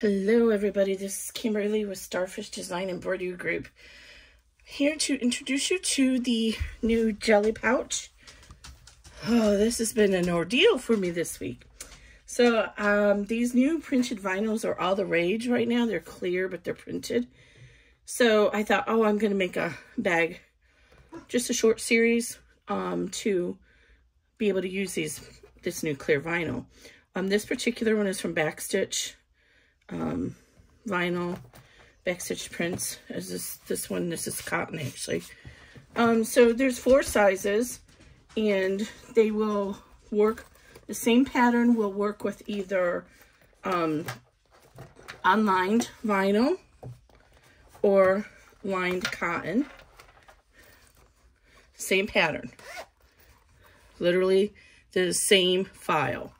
Hello everybody, this is Kimberly with Starfish Design Embroidery Group. Here to introduce you to the new jelly pouch. Oh, this has been an ordeal for me this week. So um, these new printed vinyls are all the rage right now. They're clear, but they're printed. So I thought, oh, I'm going to make a bag, just a short series um, to be able to use these this new clear vinyl. Um, this particular one is from Backstitch um, vinyl backstitch prints. As this this one this is cotton actually. Um so there's four sizes and they will work the same pattern will work with either um unlined vinyl or lined cotton. Same pattern. Literally the same file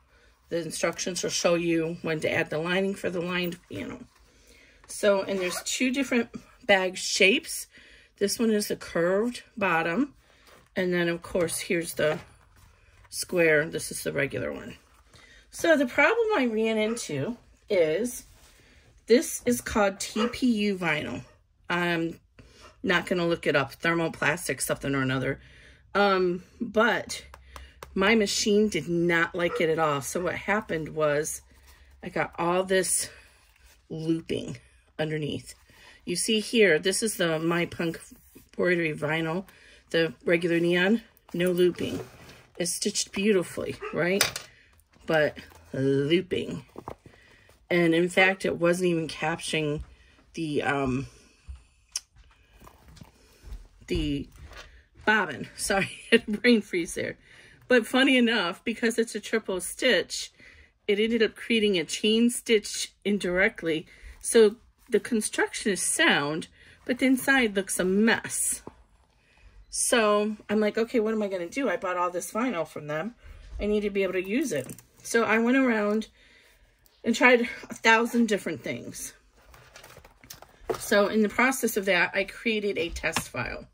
the instructions will show you when to add the lining for the lined panel. So, and there's two different bag shapes. This one is the curved bottom. And then, of course, here's the square. This is the regular one. So the problem I ran into is this is called TPU vinyl. I'm not going to look it up. Thermoplastic something or another. Um, but my machine did not like it at all. So what happened was I got all this looping underneath. You see here, this is the My Punk embroidery vinyl, the regular neon, no looping. It's stitched beautifully, right? But looping. And in fact, it wasn't even capturing the, um, the bobbin. Sorry, I had a brain freeze there. But funny enough, because it's a triple stitch, it ended up creating a chain stitch indirectly. So the construction is sound, but the inside looks a mess. So I'm like, okay, what am I going to do? I bought all this vinyl from them. I need to be able to use it. So I went around and tried a thousand different things. So in the process of that, I created a test file.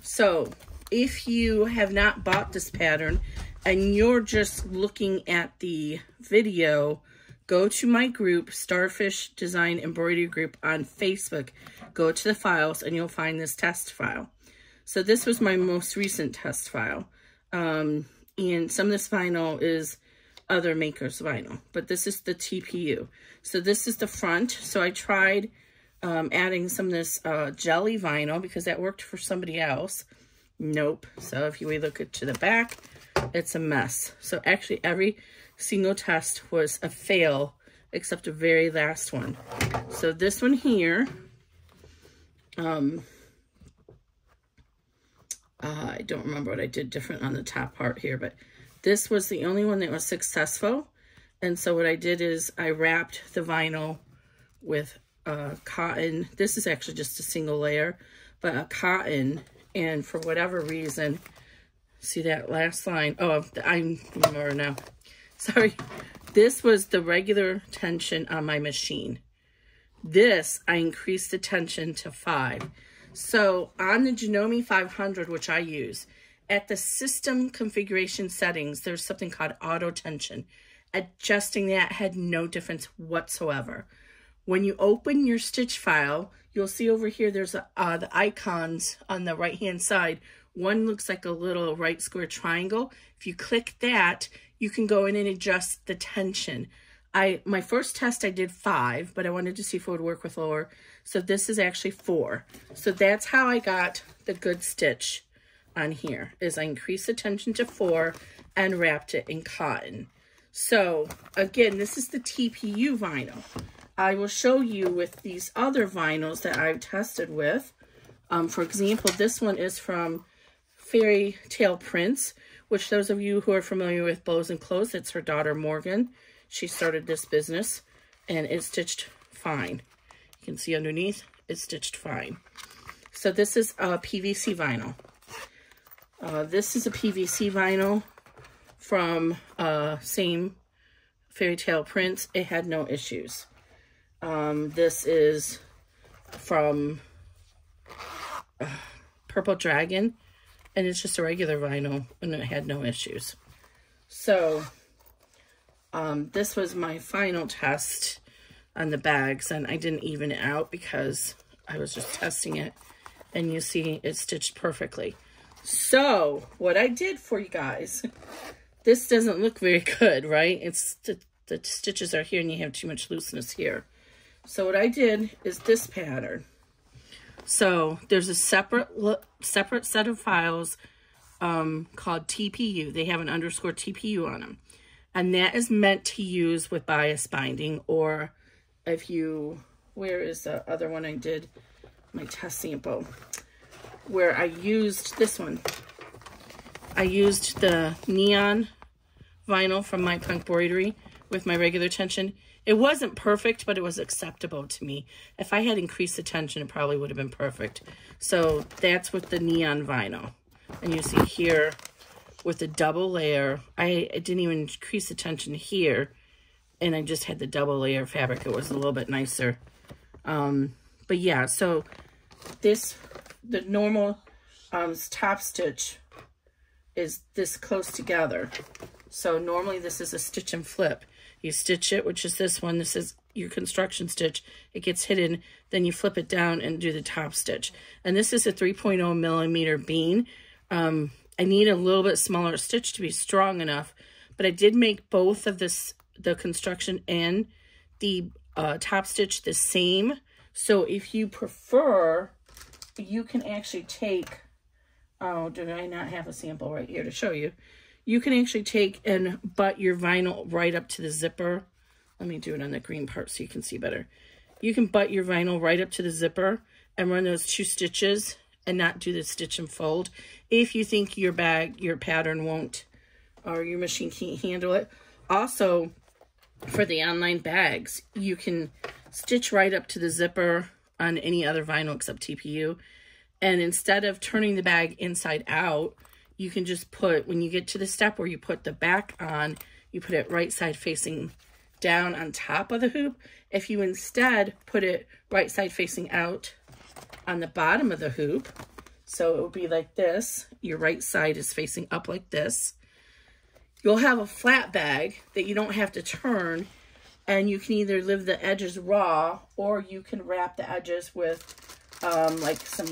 So if you have not bought this pattern and you're just looking at the video, go to my group, Starfish Design Embroidery Group on Facebook. Go to the files and you'll find this test file. So this was my most recent test file. Um, and some of this vinyl is other makers vinyl, but this is the TPU. So this is the front. So I tried um, adding some of this uh, jelly vinyl because that worked for somebody else. Nope. So if you look at to the back, it's a mess. So actually every single test was a fail except the very last one. So this one here, um, uh, I don't remember what I did different on the top part here, but this was the only one that was successful. And so what I did is I wrapped the vinyl with uh, cotton. This is actually just a single layer, but a cotton and for whatever reason, see that last line? Oh, I remember now. Sorry. This was the regular tension on my machine. This, I increased the tension to 5. So on the Janome 500, which I use, at the system configuration settings, there's something called auto tension. Adjusting that had no difference whatsoever. When you open your stitch file, you'll see over here there's a, uh, the icons on the right hand side. One looks like a little right square triangle. If you click that, you can go in and adjust the tension. I My first test I did five, but I wanted to see if it would work with lower. So this is actually four. So that's how I got the good stitch on here, is I increased the tension to four and wrapped it in cotton. So again, this is the TPU vinyl. I will show you with these other vinyls that I've tested with. Um, for example, this one is from Fairy Tale Prints, which those of you who are familiar with Bows and Clothes, it's her daughter Morgan. She started this business and it's stitched fine. You can see underneath, it's stitched fine. So this is a PVC vinyl. Uh, this is a PVC vinyl from uh, same Fairy Tale Prints. It had no issues. Um, this is from uh, Purple Dragon, and it's just a regular vinyl, and it had no issues. So, um, this was my final test on the bags. And I didn't even it out because I was just testing it. And you see it stitched perfectly. So what I did for you guys, this doesn't look very good, right? It's the, the stitches are here and you have too much looseness here. So what I did is this pattern. So there's a separate separate set of files um, called TPU. They have an underscore TPU on them. And that is meant to use with bias binding or if you, where is the other one I did my test sample? Where I used this one. I used the neon vinyl from my punk embroidery with my regular tension. It wasn't perfect, but it was acceptable to me. If I had increased the tension, it probably would have been perfect. So that's with the neon vinyl. And you see here with the double layer, I, I didn't even increase the tension here. And I just had the double layer fabric. It was a little bit nicer. Um, but yeah, so this, the normal um, top stitch is this close together. So normally this is a stitch and flip. You stitch it, which is this one. This is your construction stitch. It gets hidden. Then you flip it down and do the top stitch. And this is a 3.0 millimeter bean. Um, I need a little bit smaller stitch to be strong enough. But I did make both of this, the construction and the uh, top stitch the same. So if you prefer, you can actually take, oh, do I not have a sample right here to show you? You can actually take and butt your vinyl right up to the zipper. Let me do it on the green part so you can see better. You can butt your vinyl right up to the zipper and run those two stitches and not do the stitch and fold. If you think your bag, your pattern won't, or your machine can't handle it. Also, for the online bags, you can stitch right up to the zipper on any other vinyl except TPU. And instead of turning the bag inside out, you can just put, when you get to the step where you put the back on, you put it right side facing down on top of the hoop. If you instead put it right side facing out on the bottom of the hoop, so it would be like this, your right side is facing up like this, you'll have a flat bag that you don't have to turn and you can either leave the edges raw or you can wrap the edges with um, like some,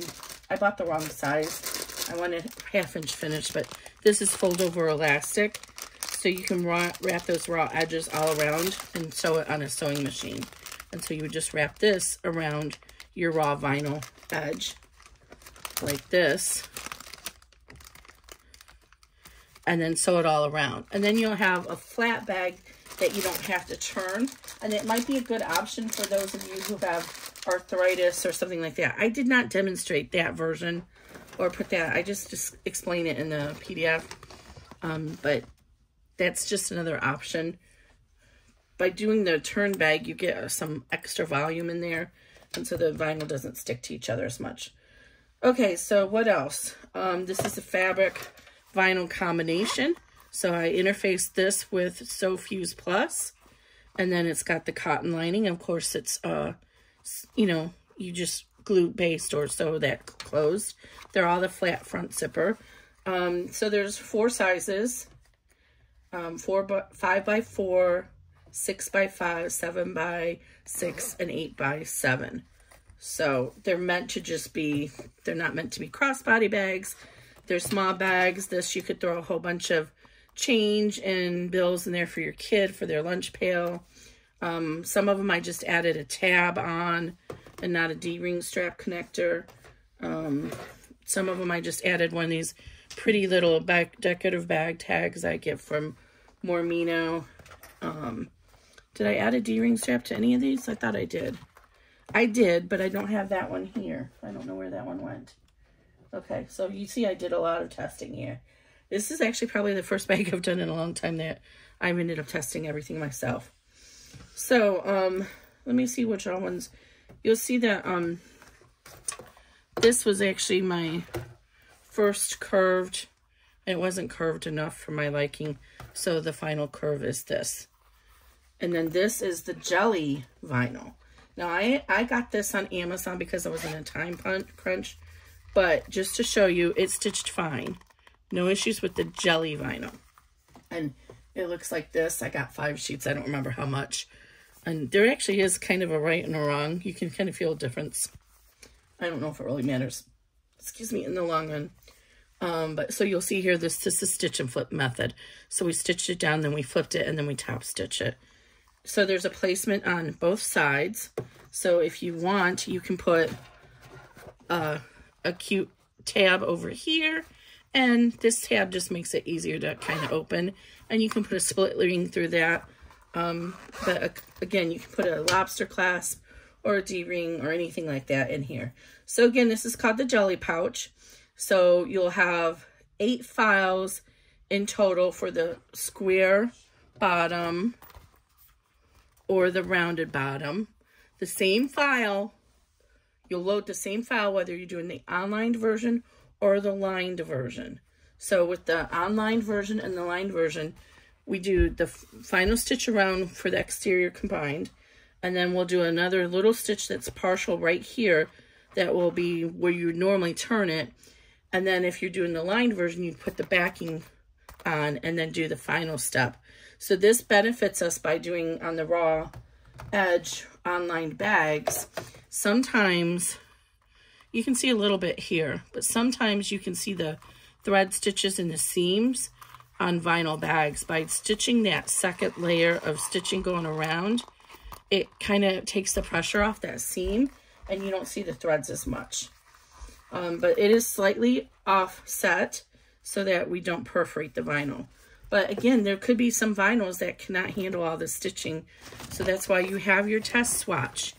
I bought the wrong size, I wanted half inch finish, but this is fold over elastic. So you can wrap those raw edges all around and sew it on a sewing machine. And so you would just wrap this around your raw vinyl edge like this. And then sew it all around. And then you'll have a flat bag that you don't have to turn. And it might be a good option for those of you who have arthritis or something like that. I did not demonstrate that version or put that. I just, just explain it in the PDF. Um, but that's just another option. By doing the turn bag, you get some extra volume in there. And so the vinyl doesn't stick to each other as much. Okay, so what else? Um, this is a fabric vinyl combination. So I interfaced this with Sewfuse Plus. And then it's got the cotton lining. Of course, it's, uh, you know, you just glue based or so that closed. They're all the flat front zipper. Um, so there's four sizes, um, four by, five by four, six by five, seven by six, and eight by seven. So they're meant to just be, they're not meant to be crossbody bags. They're small bags. This, you could throw a whole bunch of change and bills in there for your kid for their lunch pail. Um, some of them I just added a tab on and not a D-ring strap connector. Um, some of them I just added one of these pretty little back decorative bag tags I get from Moremeknow. Um, did I add a D-ring strap to any of these? I thought I did. I did, but I don't have that one here. I don't know where that one went. Okay, so you see I did a lot of testing here. This is actually probably the first bag I've done in a long time that I've ended up testing everything myself. So, um, let me see which ones you'll see that um, this was actually my first curved. It wasn't curved enough for my liking, so the final curve is this. And then this is the jelly vinyl. Now, I, I got this on Amazon because I was in a time crunch, but just to show you, it stitched fine. No issues with the jelly vinyl. And it looks like this. I got five sheets. I don't remember how much. And there actually is kind of a right and a wrong. You can kind of feel a difference. I don't know if it really matters. Excuse me, in the long run. Um, but so you'll see here, this, this is the stitch and flip method. So we stitched it down, then we flipped it, and then we top stitch it. So there's a placement on both sides. So if you want, you can put uh, a cute tab over here. And this tab just makes it easier to kind of open. And you can put a split ring through that. Um, but again, you can put a lobster clasp or a D-ring or anything like that in here. So again, this is called the jelly pouch. So you'll have eight files in total for the square bottom or the rounded bottom. The same file, you'll load the same file whether you're doing the online version or the lined version. So with the online version and the lined version, we do the final stitch around for the exterior combined. And then we'll do another little stitch that's partial right here that will be where you normally turn it. And then if you're doing the lined version, you put the backing on and then do the final step. So this benefits us by doing on the raw edge online bags. Sometimes you can see a little bit here, but sometimes you can see the thread stitches in the seams on vinyl bags. By stitching that second layer of stitching going around, it kind of takes the pressure off that seam and you don't see the threads as much. Um, but it is slightly offset so that we don't perforate the vinyl. But again, there could be some vinyls that cannot handle all the stitching. So that's why you have your test swatch.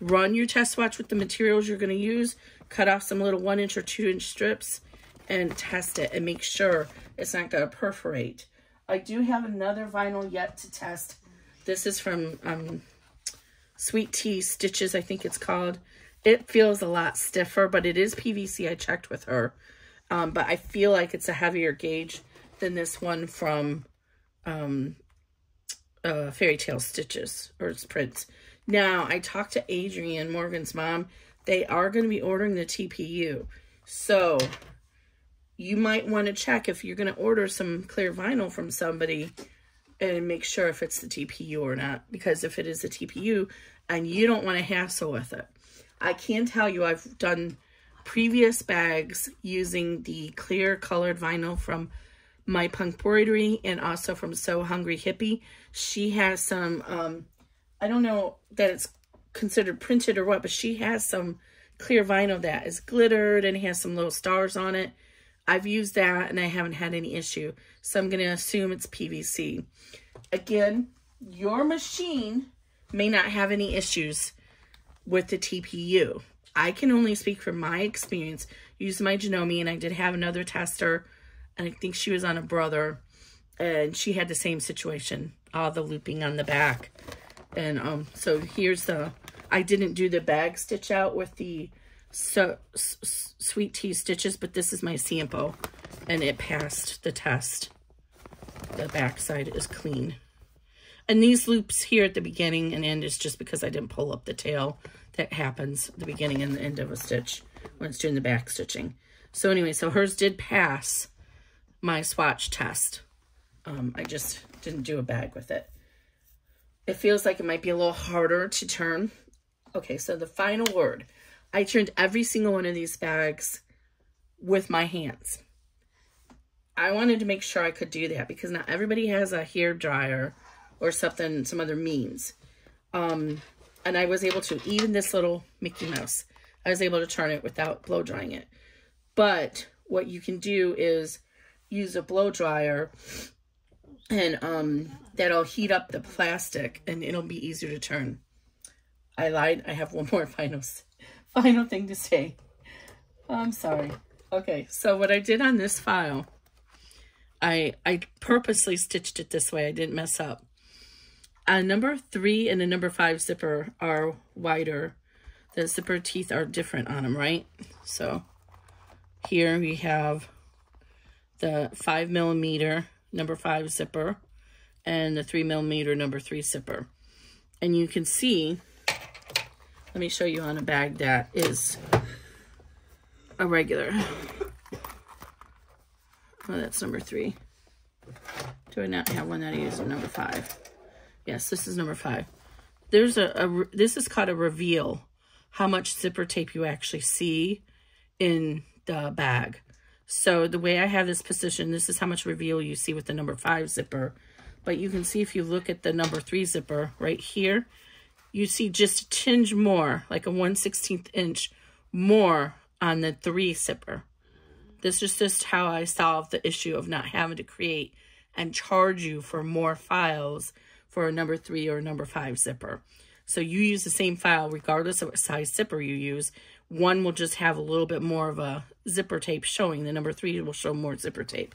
Run your test swatch with the materials you're going to use. Cut off some little one inch or two inch strips and test it and make sure it's not going to perforate. I do have another vinyl yet to test. This is from um, Sweet Tea Stitches, I think it's called. It feels a lot stiffer, but it is PVC. I checked with her. Um, but I feel like it's a heavier gauge than this one from um, uh, Fairy Tale Stitches or its prints. Now, I talked to Adrienne, Morgan's mom. They are going to be ordering the TPU. So, you might want to check if you're going to order some clear vinyl from somebody and make sure if it's the TPU or not. Because if it is the TPU and you don't want to hassle with it. I can tell you I've done previous bags using the clear colored vinyl from my punk embroidery and also from Sew Hungry Hippie. She has some, um, I don't know that it's considered printed or what, but she has some clear vinyl that is glittered and has some little stars on it. I've used that and I haven't had any issue. So I'm going to assume it's PVC. Again, your machine may not have any issues with the TPU. I can only speak from my experience. Use my Janome and I did have another tester and I think she was on a brother and she had the same situation, all the looping on the back. And um, so here's the, I didn't do the bag stitch out with the so, sweet tea stitches, but this is my sample and it passed the test. The back side is clean. And these loops here at the beginning and end is just because I didn't pull up the tail that happens the beginning and the end of a stitch when it's doing the back stitching. So anyway, so hers did pass my swatch test. Um, I just didn't do a bag with it. It feels like it might be a little harder to turn. Okay, so the final word. I turned every single one of these bags with my hands. I wanted to make sure I could do that because not everybody has a hair dryer or something, some other means. Um, and I was able to, even this little Mickey Mouse, I was able to turn it without blow drying it. But what you can do is use a blow dryer and um, that'll heat up the plastic and it'll be easier to turn. I lied. I have one more final, final thing to say. I'm sorry. Okay, so what I did on this file, I, I purposely stitched it this way. I didn't mess up. A number three and a number five zipper are wider. The zipper teeth are different on them, right? So here we have the five millimeter number five zipper and the three millimeter number three zipper. And you can see, let me show you on a bag that is a regular. Oh, that's number three. Do I not have one that I use number five? Yes, this is number five. there's a, a, this is called a reveal, how much zipper tape you actually see in the bag. So the way I have this position, this is how much reveal you see with the number five zipper. But you can see if you look at the number three zipper right here, you see just a tinge more, like a 1 16th inch more on the three zipper. This is just how I solve the issue of not having to create and charge you for more files for a number three or number five zipper. So you use the same file regardless of what size zipper you use. One will just have a little bit more of a zipper tape showing. The number three will show more zipper tape.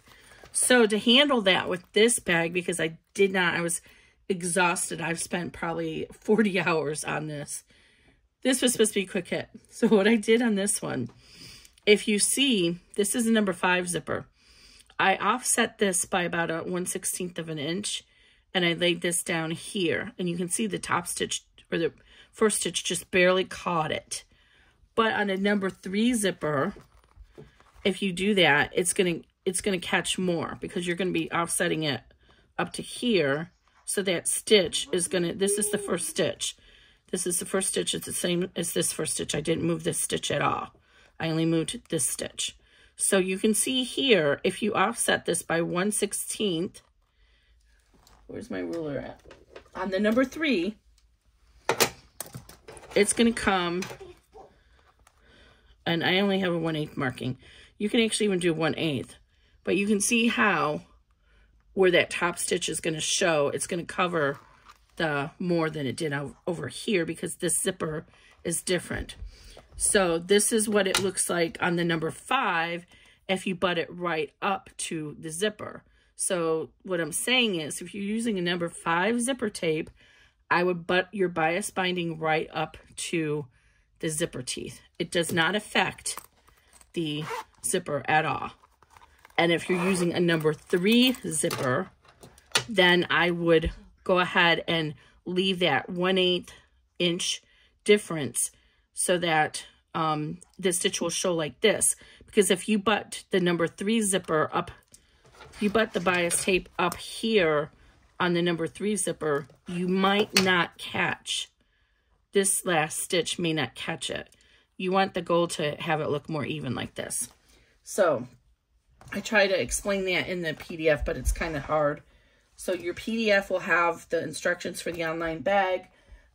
So to handle that with this bag, because I did not, I was exhausted. I've spent probably 40 hours on this. This was supposed to be quick hit. So what I did on this one, if you see, this is a number five zipper. I offset this by about a 1 16th of an inch and I laid this down here and you can see the top stitch or the first stitch just barely caught it. But on a number three zipper, if you do that, it's going to it's going to catch more because you're going to be offsetting it up to here. So that stitch is going to, this is the first stitch. This is the first stitch. It's the same as this first stitch. I didn't move this stitch at all. I only moved this stitch. So you can see here, if you offset this by 1 16th, where's my ruler at? On the number three, it's going to come, and I only have a 1 8 marking. You can actually even do 1 8 but you can see how where that top stitch is going to show, it's going to cover the more than it did over here because this zipper is different. So this is what it looks like on the number five if you butt it right up to the zipper. So what I'm saying is if you're using a number five zipper tape, I would butt your bias binding right up to the zipper teeth. It does not affect the zipper at all. And if you're using a number three zipper, then I would go ahead and leave that 1 8 inch difference so that um, the stitch will show like this. Because if you butt the number three zipper up, you butt the bias tape up here on the number three zipper, you might not catch. This last stitch may not catch it. You want the goal to have it look more even like this. So I try to explain that in the PDF, but it's kind of hard. So your PDF will have the instructions for the online bag,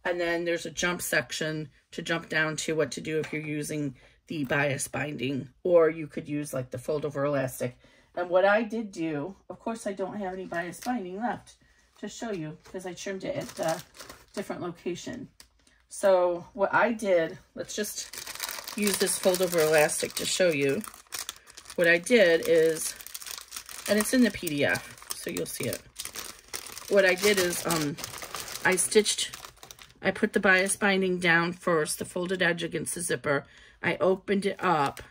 and then there's a jump section to jump down to what to do if you're using the bias binding, or you could use like the fold over elastic. And what I did do, of course I don't have any bias binding left to show you because I trimmed it at a different location. So what I did, let's just use this fold over elastic to show you what I did is, and it's in the PDF, so you'll see it. What I did is um, I stitched, I put the bias binding down first, the folded edge against the zipper. I opened it up,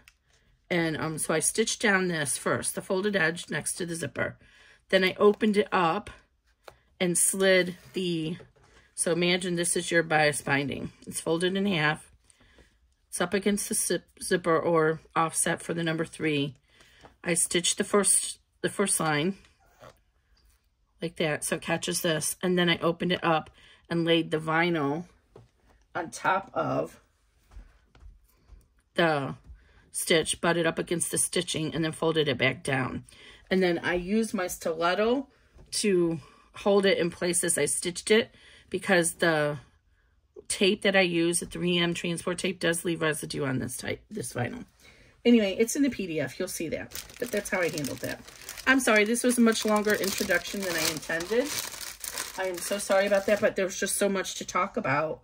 and um, so I stitched down this first, the folded edge next to the zipper. Then I opened it up and slid the, so imagine this is your bias binding. It's folded in half. It's up against the zipper or offset for the number three. I stitched the first the first line like that so it catches this and then I opened it up and laid the vinyl on top of the stitch, butted up against the stitching, and then folded it back down. And then I used my stiletto to hold it in place as I stitched it because the tape that I use, the 3M Transpore tape, does leave residue on this type, this vinyl. Anyway, it's in the PDF. You'll see that. But that's how I handled that. I'm sorry. This was a much longer introduction than I intended. I am so sorry about that, but there was just so much to talk about.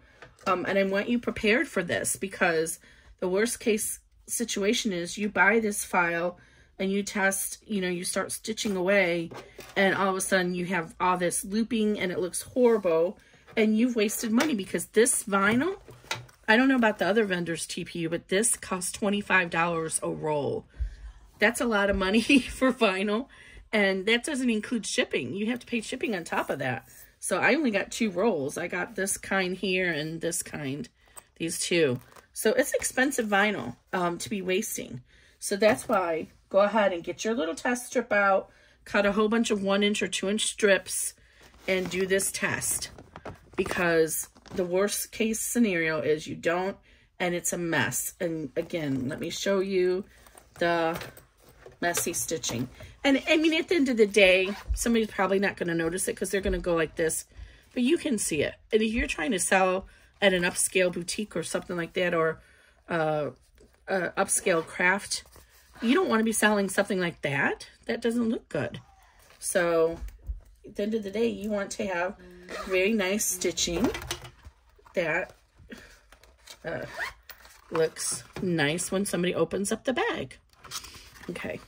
Um, and I want you prepared for this because the worst case situation is you buy this file and you test, you know, you start stitching away and all of a sudden you have all this looping and it looks horrible and you've wasted money because this vinyl, I don't know about the other vendors TPU, but this costs $25 a roll. That's a lot of money for vinyl. And that doesn't include shipping. You have to pay shipping on top of that. So I only got two rolls. I got this kind here and this kind, these two. So it's expensive vinyl um, to be wasting. So that's why go ahead and get your little test strip out, cut a whole bunch of one inch or two inch strips and do this test because the worst case scenario is you don't and it's a mess. And again, let me show you the messy stitching. And I mean, at the end of the day, somebody's probably not going to notice it because they're going to go like this, but you can see it. And if you're trying to sell at an upscale boutique or something like that, or uh, uh, upscale craft, you don't want to be selling something like that. That doesn't look good. So at the end of the day, you want to have very nice stitching that uh, looks nice when somebody opens up the bag. Okay,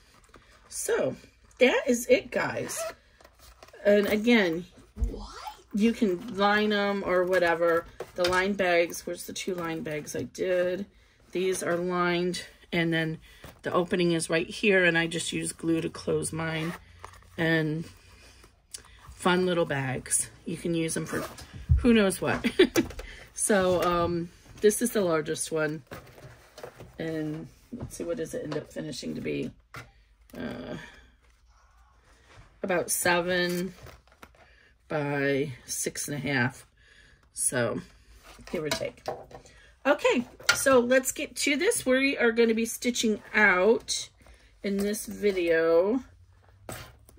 so that is it, guys. And again, you can line them or whatever. The line bags, where's the two line bags I did? These are lined, and then the opening is right here, and I just use glue to close mine. And fun little bags. You can use them for who knows what. so, um, this is the largest one. And let's see, what does it end up finishing to be? Uh, about seven by six and a half. So, give or take. Okay, so let's get to this. We are going to be stitching out in this video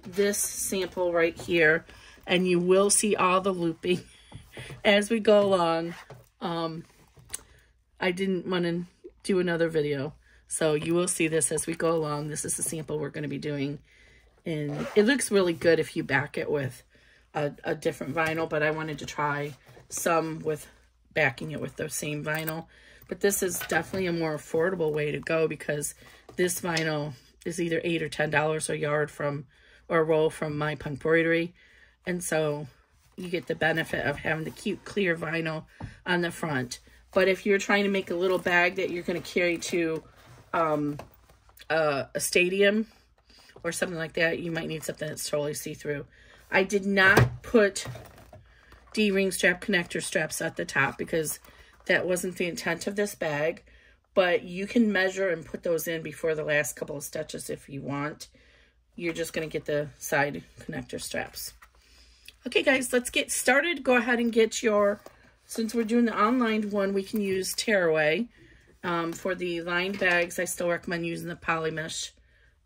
this sample right here. And you will see all the looping as we go along. Um, I didn't want to do another video. So you will see this as we go along. This is the sample we're going to be doing. And it looks really good if you back it with a, a different vinyl, but I wanted to try some with backing it with the same vinyl. But this is definitely a more affordable way to go because this vinyl is either 8 or $10 a yard from, or roll from My Punk Embroidery. And so you get the benefit of having the cute clear vinyl on the front. But if you're trying to make a little bag that you're going to carry to um, a stadium or something like that, you might need something that's totally see-through. I did not put D-ring strap connector straps at the top because that wasn't the intent of this bag. But you can measure and put those in before the last couple of stitches if you want. You're just going to get the side connector straps. Okay, guys, let's get started. Go ahead and get your since we're doing the online one, we can use tearaway. Um, for the lined bags, I still recommend using the poly mesh,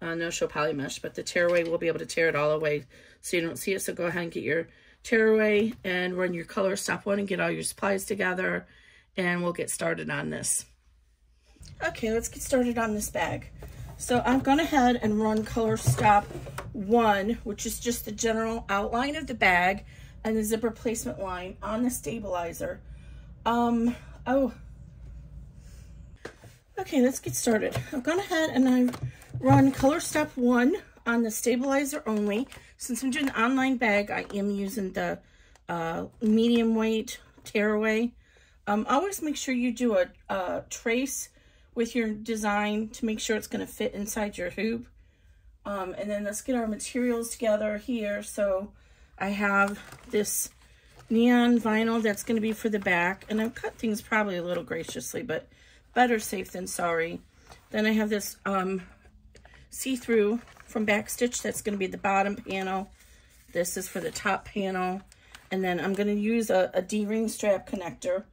uh, no-show poly mesh, but the tearaway will be able to tear it all away so you don't see it. So go ahead and get your tearaway and run your color stop one and get all your supplies together and we'll get started on this. Okay, let's get started on this bag. So I'm going ahead and run color stop one, which is just the general outline of the bag and the zipper placement line on the stabilizer. Um, oh, okay, let's get started. I've gone ahead and I've run color stop one on the stabilizer only. Since I'm doing the online bag, I am using the uh, medium weight tearaway. Um, always make sure you do a, a trace with your design to make sure it's going to fit inside your hoop. Um, and then let's get our materials together here. So I have this neon vinyl that's going to be for the back. And I've cut things probably a little graciously, but better safe than sorry. Then I have this um, see-through from Backstitch that's going to be the bottom panel. This is for the top panel. And then I'm going to use a a D-ring strap connector.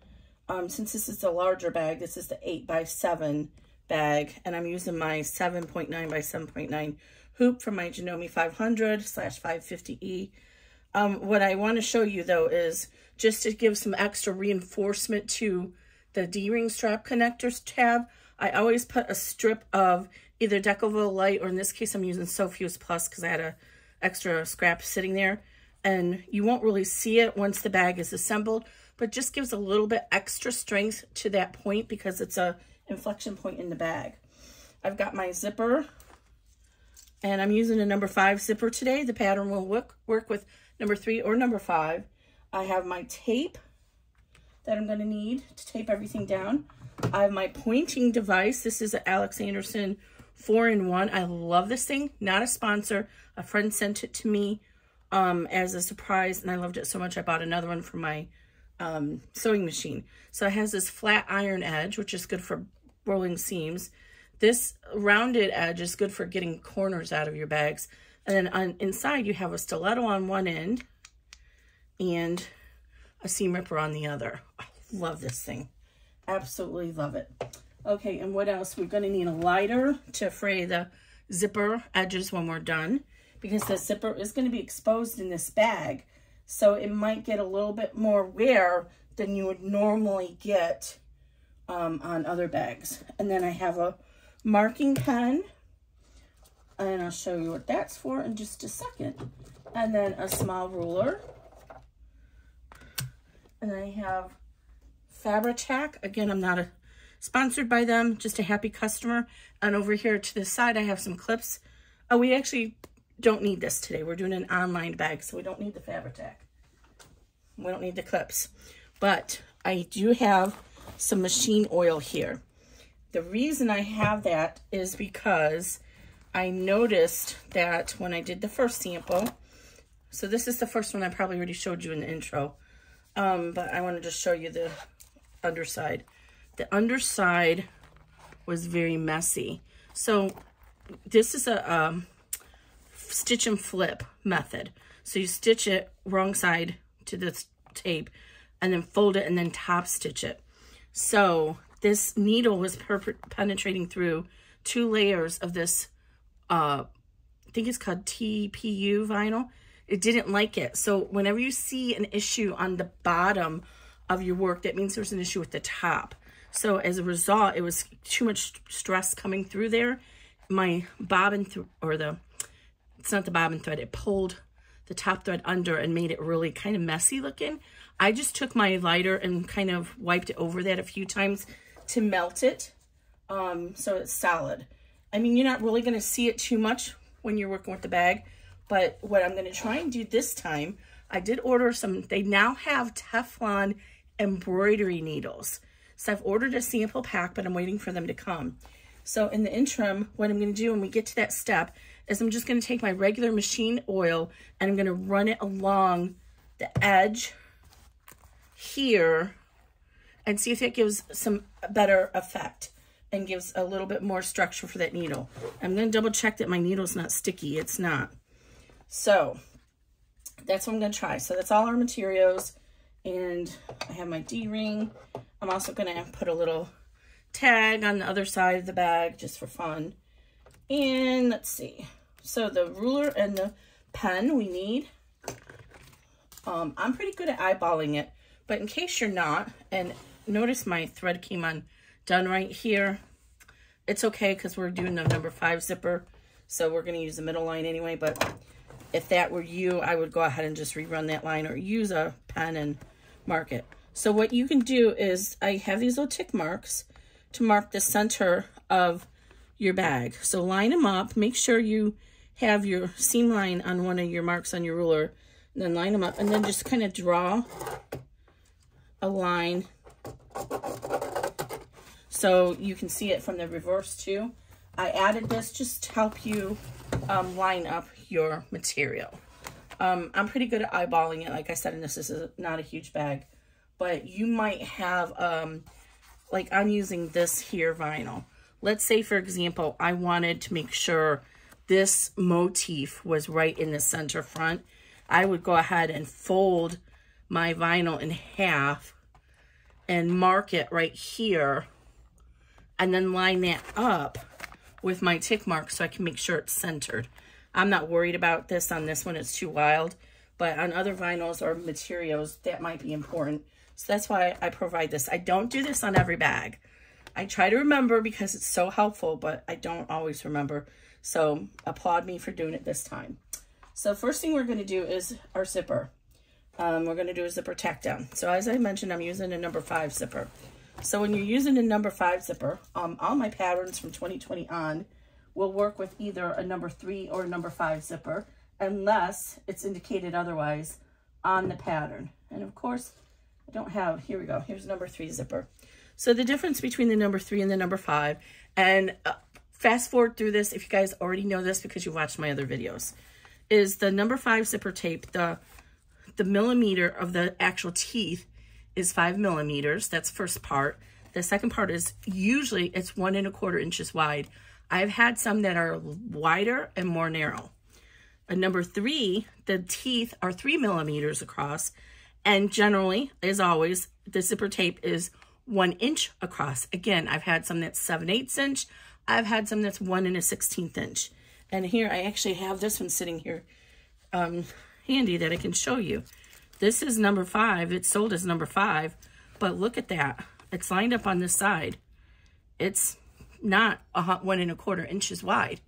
Um, since this is a larger bag, this is the 8 by 7 bag. And I'm using my 7.9 by 7.9 hoop from my Janome 500 slash 550E. Um, what I want to show you, though, is just to give some extra reinforcement to the D-ring strap connectors tab, I always put a strip of either Decovil Light, or in this case, I'm using Sewfuse Plus because I had a extra scrap sitting there. And you won't really see it once the bag is assembled, but just gives a little bit extra strength to that point because it's a inflection point in the bag. I've got my zipper, and I'm using a number five zipper today. The pattern will work, work with number three or number five. I have my tape that I'm going to need to tape everything down. I have my pointing device. This is an Alex Anderson 4-in-1. I love this thing. Not a sponsor. A friend sent it to me um, as a surprise, and I loved it so much I bought another one for my um, sewing machine. So it has this flat iron edge, which is good for rolling seams. This rounded edge is good for getting corners out of your bags. And then on inside, you have a stiletto on one end and a seam ripper on the other. I love this thing. Absolutely love it. Okay, and what else? We're going to need a lighter to fray the zipper edges when we're done because the zipper is going to be exposed in this bag. So it might get a little bit more wear than you would normally get um, on other bags. And then I have a marking pen. And I'll show you what that's for in just a second. And then a small ruler. And I have Fabri-Tac. Again, I'm not a sponsored by them, just a happy customer. And over here to the side, I have some clips. Oh, we actually don't need this today. We're doing an online bag, so we don't need the Fabri-Tac. We don't need the clips. But I do have some machine oil here. The reason I have that is because I noticed that when I did the first sample, so this is the first one I probably already showed you in the intro, um, but I wanted to just show you the underside. The underside was very messy. So this is a um, stitch and flip method. So you stitch it wrong side to the tape and then fold it and then top stitch it. So this needle was penetrating through two layers of this, uh, I think it's called TPU vinyl. It didn't like it. So whenever you see an issue on the bottom of your work, that means there's an issue with the top. So as a result, it was too much stress coming through there. My bobbin, th or the, it's not the bobbin thread, it pulled the top thread under and made it really kind of messy looking. I just took my lighter and kind of wiped it over that a few times to melt it um, so it's solid. I mean, you're not really going to see it too much when you're working with the bag, but what I'm going to try and do this time, I did order some, they now have Teflon embroidery needles. So I've ordered a sample pack, but I'm waiting for them to come. So in the interim, what I'm going to do when we get to that step is I'm just going to take my regular machine oil and I'm going to run it along the edge here and see if it gives some better effect and gives a little bit more structure for that needle. I'm going to double check that my needle's not sticky. It's not. So that's what I'm going to try. So that's all our materials. And I have my D-ring. I'm also going to put a little tag on the other side of the bag just for fun. And let's see. So the ruler and the pen we need. Um, I'm pretty good at eyeballing it. But in case you're not, and notice my thread came on done right here. It's okay because we're doing the number five zipper. So we're going to use the middle line anyway. But if that were you, I would go ahead and just rerun that line or use a pen and mark it. So what you can do is I have these little tick marks to mark the center of your bag. So line them up. Make sure you have your seam line on one of your marks on your ruler. And then line them up and then just kind of draw a line so you can see it from the reverse too. I added this just to help you um, line up your material. Um, I'm pretty good at eyeballing it. Like I said, and this is not a huge bag. But you might have, um, like I'm using this here vinyl. Let's say, for example, I wanted to make sure this motif was right in the center front. I would go ahead and fold my vinyl in half and mark it right here and then line that up with my tick mark so I can make sure it's centered. I'm not worried about this on this one. It's too wild. But on other vinyls or materials, that might be important. So that's why I provide this. I don't do this on every bag. I try to remember because it's so helpful, but I don't always remember. So applaud me for doing it this time. So first thing we're going to do is our zipper um, we're going to do a zipper tack down. So as I mentioned, I'm using a number five zipper. So when you're using a number five zipper, um, all my patterns from 2020 on will work with either a number three or a number five zipper, unless it's indicated otherwise on the pattern. And of course, I don't have, here we go, here's a number three zipper. So the difference between the number three and the number five, and uh, fast forward through this if you guys already know this because you watched my other videos, is the number five zipper tape, the the millimeter of the actual teeth is five millimeters. That's first part. The second part is usually it's one and a quarter inches wide. I've had some that are wider and more narrow. A number three, the teeth are three millimeters across And generally, as always, the zipper tape is one inch across. Again, I've had some that's 7 eighths inch. I've had some that's 1 and a 16th inch. And here, I actually have this one sitting here um, handy that I can show you. This is number 5. It's sold as number 5. But look at that. It's lined up on this side. It's not a hot one and a quarter inches wide.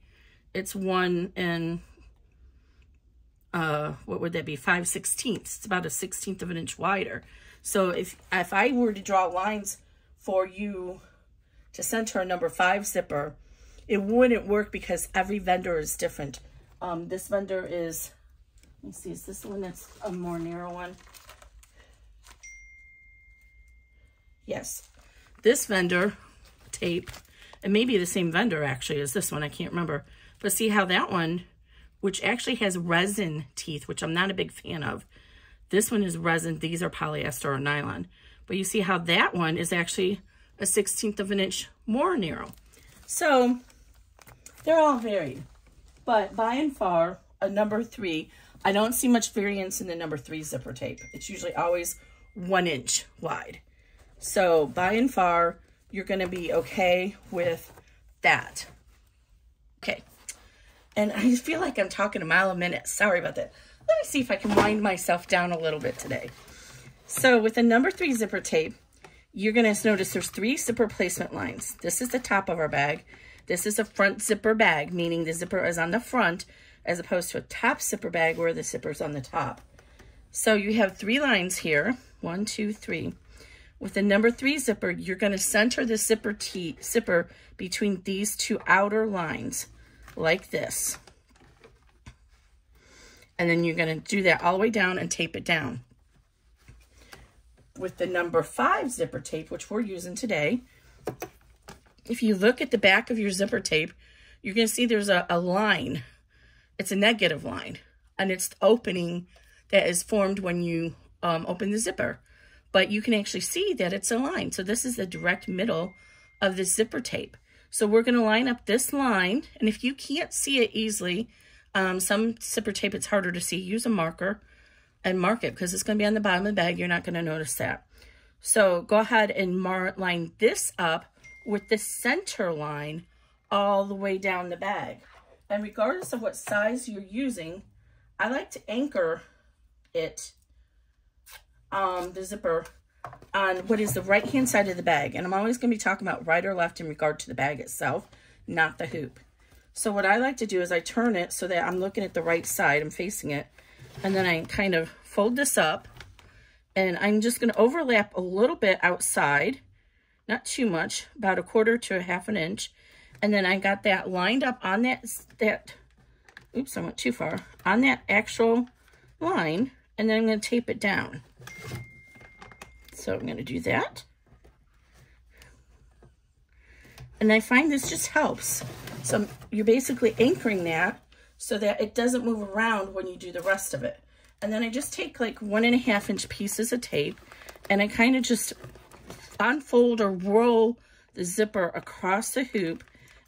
It's one and uh, what would that be? Five sixteenths. It's about a sixteenth of an inch wider. So if, if I were to draw lines for you to center a number five zipper, it wouldn't work because every vendor is different. Um, this vendor is, let me see, is this one that's a more narrow one? Yes. This vendor tape, it may be the same vendor actually as this one, I can't remember. But see how that one, which actually has resin teeth, which I'm not a big fan of, this one is resin. These are polyester or nylon. But you see how that one is actually a 16th of an inch more narrow. So they're all varied. But by and far, a number three, I don't see much variance in the number three zipper tape. It's usually always one inch wide. So by and far, you're going to be okay with that. Okay. And I feel like I'm talking a mile a minute. Sorry about that. Let me see if I can wind myself down a little bit today. So with the number three zipper tape, you're going to notice there's three zipper placement lines. This is the top of our bag. This is a front zipper bag, meaning the zipper is on the front as opposed to a top zipper bag where the zipper's on the top. So you have three lines here, one, two, three. With the number three zipper, you're going to center the zipper, T zipper between these two outer lines like this. And then you're going to do that all the way down and tape it down. With the number five zipper tape, which we're using today, if you look at the back of your zipper tape, you're going to see there's a, a line. It's a negative line. And it's the opening that is formed when you um, open the zipper. But you can actually see that it's a line. So this is the direct middle of the zipper tape. So we're going to line up this line. And if you can't see it easily, um, some zipper tape, it's harder to see. Use a marker and mark it because it's going to be on the bottom of the bag. You're not going to notice that. So go ahead and mark, line this up with the center line all the way down the bag. And regardless of what size you're using, I like to anchor it, um, the zipper, on what is the right-hand side of the bag. And I'm always going to be talking about right or left in regard to the bag itself, not the hoop. So what I like to do is I turn it so that I'm looking at the right side, I'm facing it, and then I kind of fold this up, and I'm just going to overlap a little bit outside, not too much, about a quarter to a half an inch, and then I got that lined up on that, that oops, I went too far, on that actual line, and then I'm going to tape it down. So I'm going to do that. And I find this just helps. So you're basically anchoring that so that it doesn't move around when you do the rest of it. And then I just take like one and a half inch pieces of tape and I kind of just unfold or roll the zipper across the hoop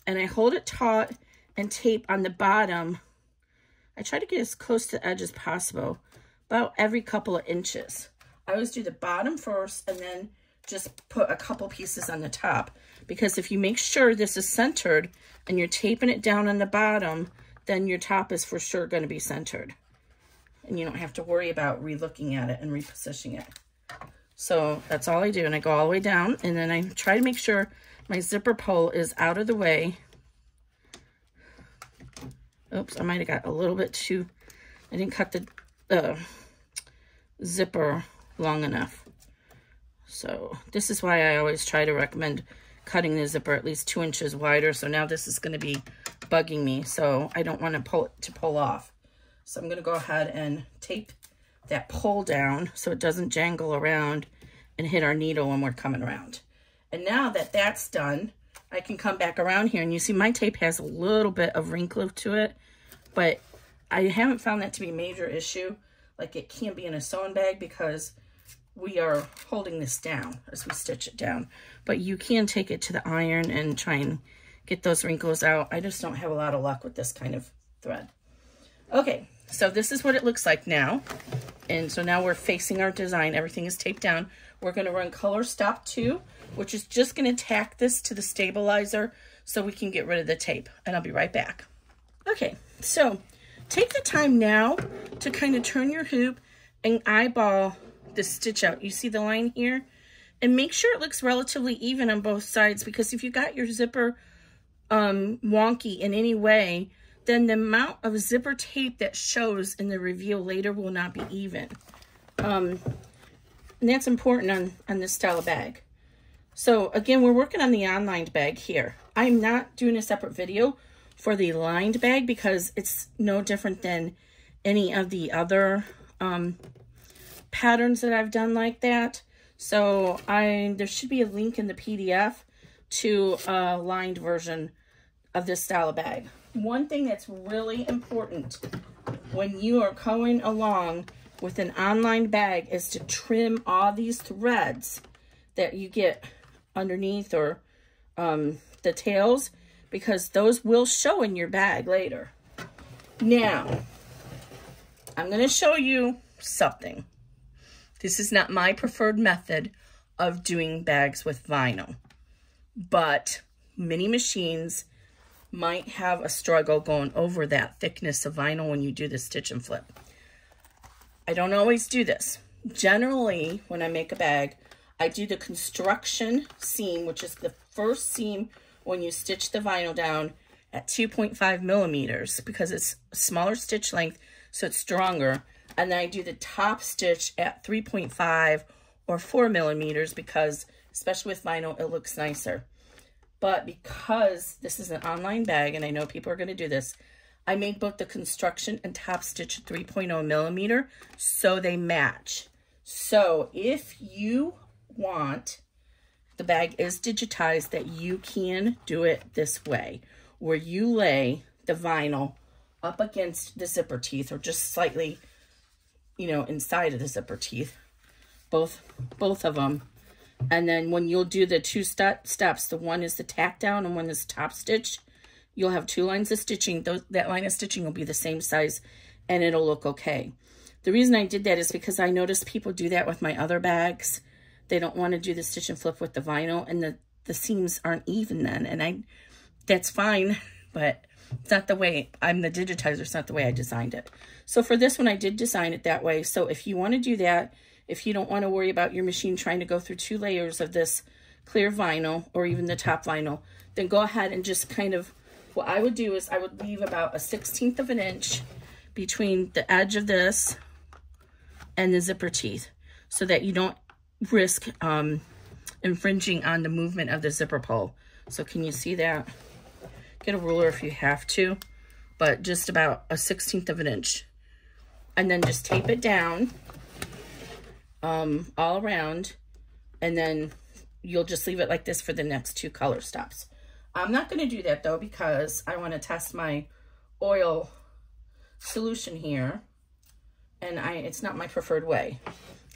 and I hold it taut and tape on the bottom. I try to get as close to the edge as possible, about every couple of inches. I always do the bottom first and then just put a couple pieces on the top because if you make sure this is centered and you're taping it down on the bottom, then your top is for sure going to be centered. And you don't have to worry about re-looking at it and repositioning it. So that's all I do. And I go all the way down and then I try to make sure my zipper pull is out of the way. Oops, I might have got a little bit too, I didn't cut the uh, zipper long enough. So this is why I always try to recommend cutting the zipper at least two inches wider. So now this is going to be bugging me. So I don't want to pull it to pull off. So I'm going to go ahead and tape that pull down so it doesn't jangle around and hit our needle when we're coming around. And now that that's done, I can come back around here and you see my tape has a little bit of wrinkle to it, but I haven't found that to be a major issue. Like it can't be in a sewing bag because we are holding this down as we stitch it down. But you can take it to the iron and try and get those wrinkles out. I just don't have a lot of luck with this kind of thread. Okay, so this is what it looks like now. And so now we're facing our design. Everything is taped down. We're going to run color stop two, which is just going to tack this to the stabilizer so we can get rid of the tape. And I'll be right back. Okay, so take the time now to kind of turn your hoop and eyeball the stitch out. You see the line here? And make sure it looks relatively even on both sides because if you got your zipper um, wonky in any way, then the amount of zipper tape that shows in the reveal later will not be even. Um, and that's important on, on this style of bag. So again, we're working on the unlined bag here. I'm not doing a separate video for the lined bag because it's no different than any of the other um, patterns that I've done like that. So I there should be a link in the PDF to a lined version of this style of bag. One thing that's really important when you are going along with an unlined bag is to trim all these threads that you get underneath or um, the tails because those will show in your bag later. Now, I'm going to show you something. This is not my preferred method of doing bags with vinyl, but many machines might have a struggle going over that thickness of vinyl when you do the stitch and flip. I don't always do this. Generally, when I make a bag, I do the construction seam, which is the first seam when you stitch the vinyl down at 2.5 millimeters because it's a smaller stitch length, so it's stronger. And then I do the top stitch at 3.5 or 4 millimeters because, especially with vinyl, it looks nicer. But because this is an unlined bag, and I know people are going to do this, I made both the construction and top stitch 3.0 millimeter so they match. So if you want, the bag is digitized that you can do it this way, where you lay the vinyl up against the zipper teeth or just slightly you know, inside of the zipper teeth, both, both of them. And then when you'll do the two step steps, the one is the tack down and one is top stitch, you'll have two lines of stitching. Those, that line of stitching will be the same size and it'll look okay. The reason I did that is because I noticed people do that with my other bags. They don't want to do the stitch and flip with the vinyl and the, the seams aren't even then. And I, that's fine, but it's not the way, I'm the digitizer, it's not the way I designed it. So for this one, I did design it that way. So if you want to do that, if you don't want to worry about your machine trying to go through two layers of this clear vinyl or even the top vinyl, then go ahead and just kind of, what I would do is I would leave about a 16th of an inch between the edge of this and the zipper teeth so that you don't risk um, infringing on the movement of the zipper pull. So can you see that? Get a ruler if you have to, but just about a 16th of an inch. And then just tape it down um, all around. And then you'll just leave it like this for the next two color stops. I'm not going to do that though because I want to test my oil solution here. And I it's not my preferred way.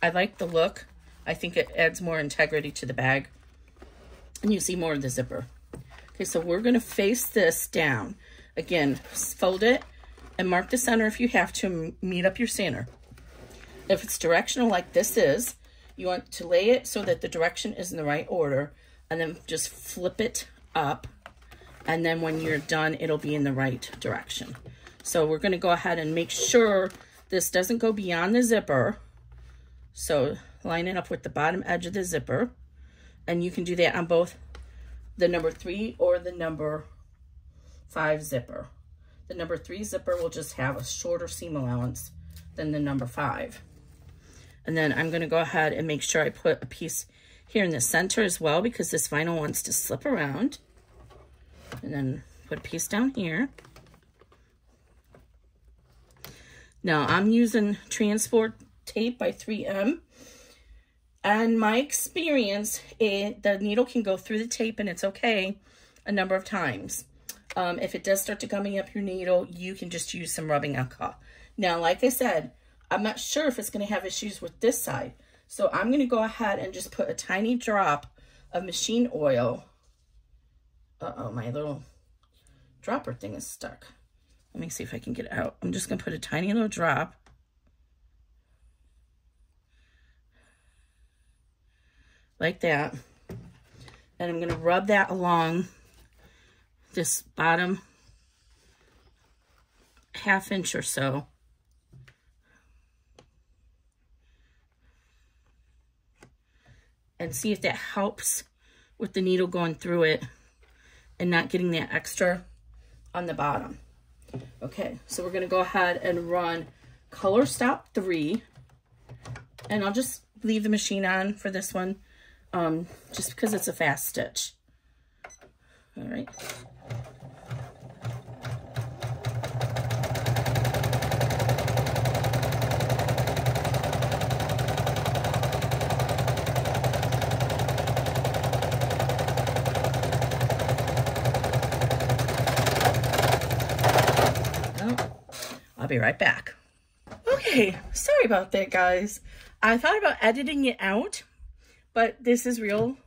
I like the look. I think it adds more integrity to the bag. And you see more of the zipper. Okay, so we're going to face this down. Again, fold it and mark the center if you have to meet up your center. If it's directional like this is, you want to lay it so that the direction is in the right order and then just flip it up. And then when you're done, it'll be in the right direction. So we're going to go ahead and make sure this doesn't go beyond the zipper. So line it up with the bottom edge of the zipper. And you can do that on both the number three or the number five zipper. The number three zipper will just have a shorter seam allowance than the number five. And then I'm going to go ahead and make sure I put a piece here in the center as well because this vinyl wants to slip around. And then put a piece down here. Now I'm using Transpore tape by 3M and my experience, it, the needle can go through the tape and it's okay a number of times. Um, if it does start to gummy up your needle, you can just use some rubbing alcohol. Now, like I said, I'm not sure if it's going to have issues with this side. So I'm going to go ahead and just put a tiny drop of machine oil. Uh-oh, my little dropper thing is stuck. Let me see if I can get it out. I'm just going to put a tiny little drop. Like that. And I'm going to rub that along this bottom half inch or so. And see if that helps with the needle going through it and not getting that extra on the bottom. Okay, so we're going to go ahead and run color stop 3. And I'll just leave the machine on for this one um, just because it's a fast stitch. All right. I'll be right back. Okay, sorry about that, guys. I thought about editing it out, but this is real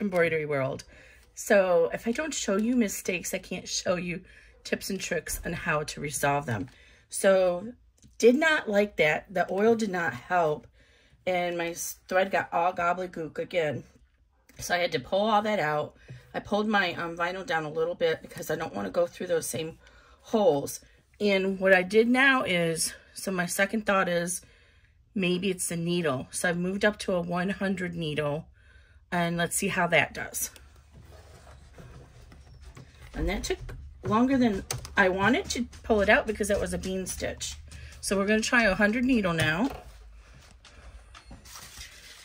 embroidery world. So if I don't show you mistakes, I can't show you tips and tricks on how to resolve them. So did not like that. The oil did not help. And my thread got all gobbledygook again. So I had to pull all that out. I pulled my um, vinyl down a little bit because I don't want to go through those same holes. And what I did now is, so my second thought is, maybe it's the needle. So I've moved up to a 100 needle, and let's see how that does. And that took longer than I wanted to pull it out because that was a bean stitch. So we're going to try a 100 needle now.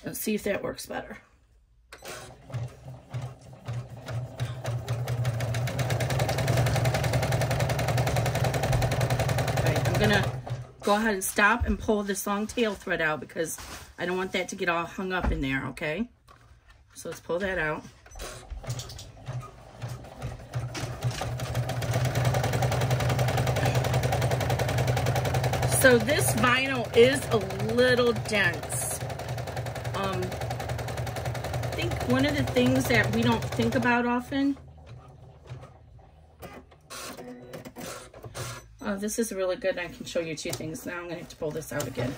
Let's see if that works better. I'm gonna go ahead and stop and pull this long tail thread out because I don't want that to get all hung up in there, okay? So let's pull that out. So this vinyl is a little dense. Um, I think one of the things that we don't think about often Oh, this is really good. I can show you two things. Now I'm going to have to pull this out again.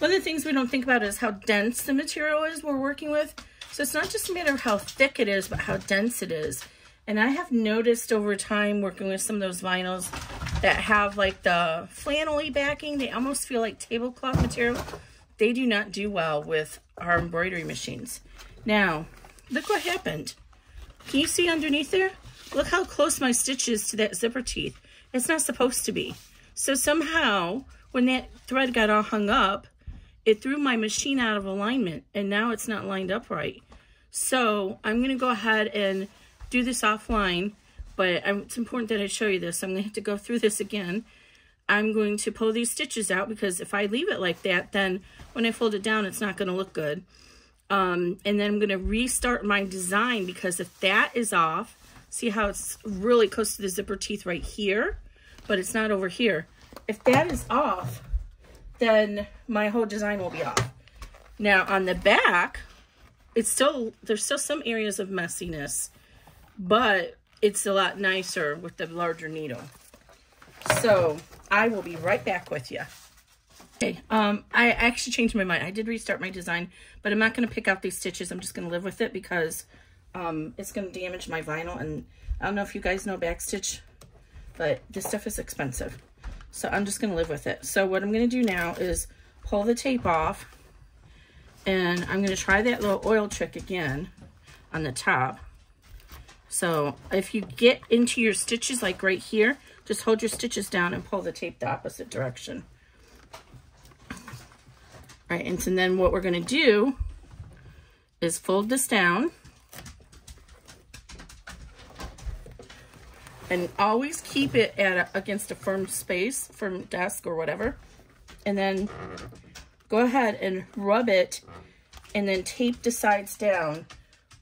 One of the things we don't think about is how dense the material is we're working with. So it's not just a matter of how thick it is, but how dense it is. And I have noticed over time working with some of those vinyls that have like the flannelly backing, they almost feel like tablecloth material. They do not do well with our embroidery machines. Now, look what happened. Can you see underneath there? Look how close my stitch is to that zipper teeth. It's not supposed to be. So somehow, when that thread got all hung up, it threw my machine out of alignment, and now it's not lined up right. So I'm going to go ahead and do this offline, but it's important that I show you this. I'm going to have to go through this again. I'm going to pull these stitches out because if I leave it like that, then when I fold it down, it's not going to look good. Um, and then I'm going to restart my design because if that is off, See how it's really close to the zipper teeth right here, but it's not over here. If that is off, then my whole design will be off. Now on the back, it's still, there's still some areas of messiness, but it's a lot nicer with the larger needle. So I will be right back with you. Okay, um, I actually changed my mind. I did restart my design, but I'm not going to pick out these stitches. I'm just going to live with it because um, it's going to damage my vinyl. And I don't know if you guys know Backstitch, but this stuff is expensive. So I'm just going to live with it. So what I'm going to do now is pull the tape off. And I'm going to try that little oil trick again on the top. So if you get into your stitches, like right here, just hold your stitches down and pull the tape the opposite direction. All right, and so then what we're going to do is fold this down. And always keep it at a, against a firm space, firm desk or whatever. And then go ahead and rub it and then tape the sides down.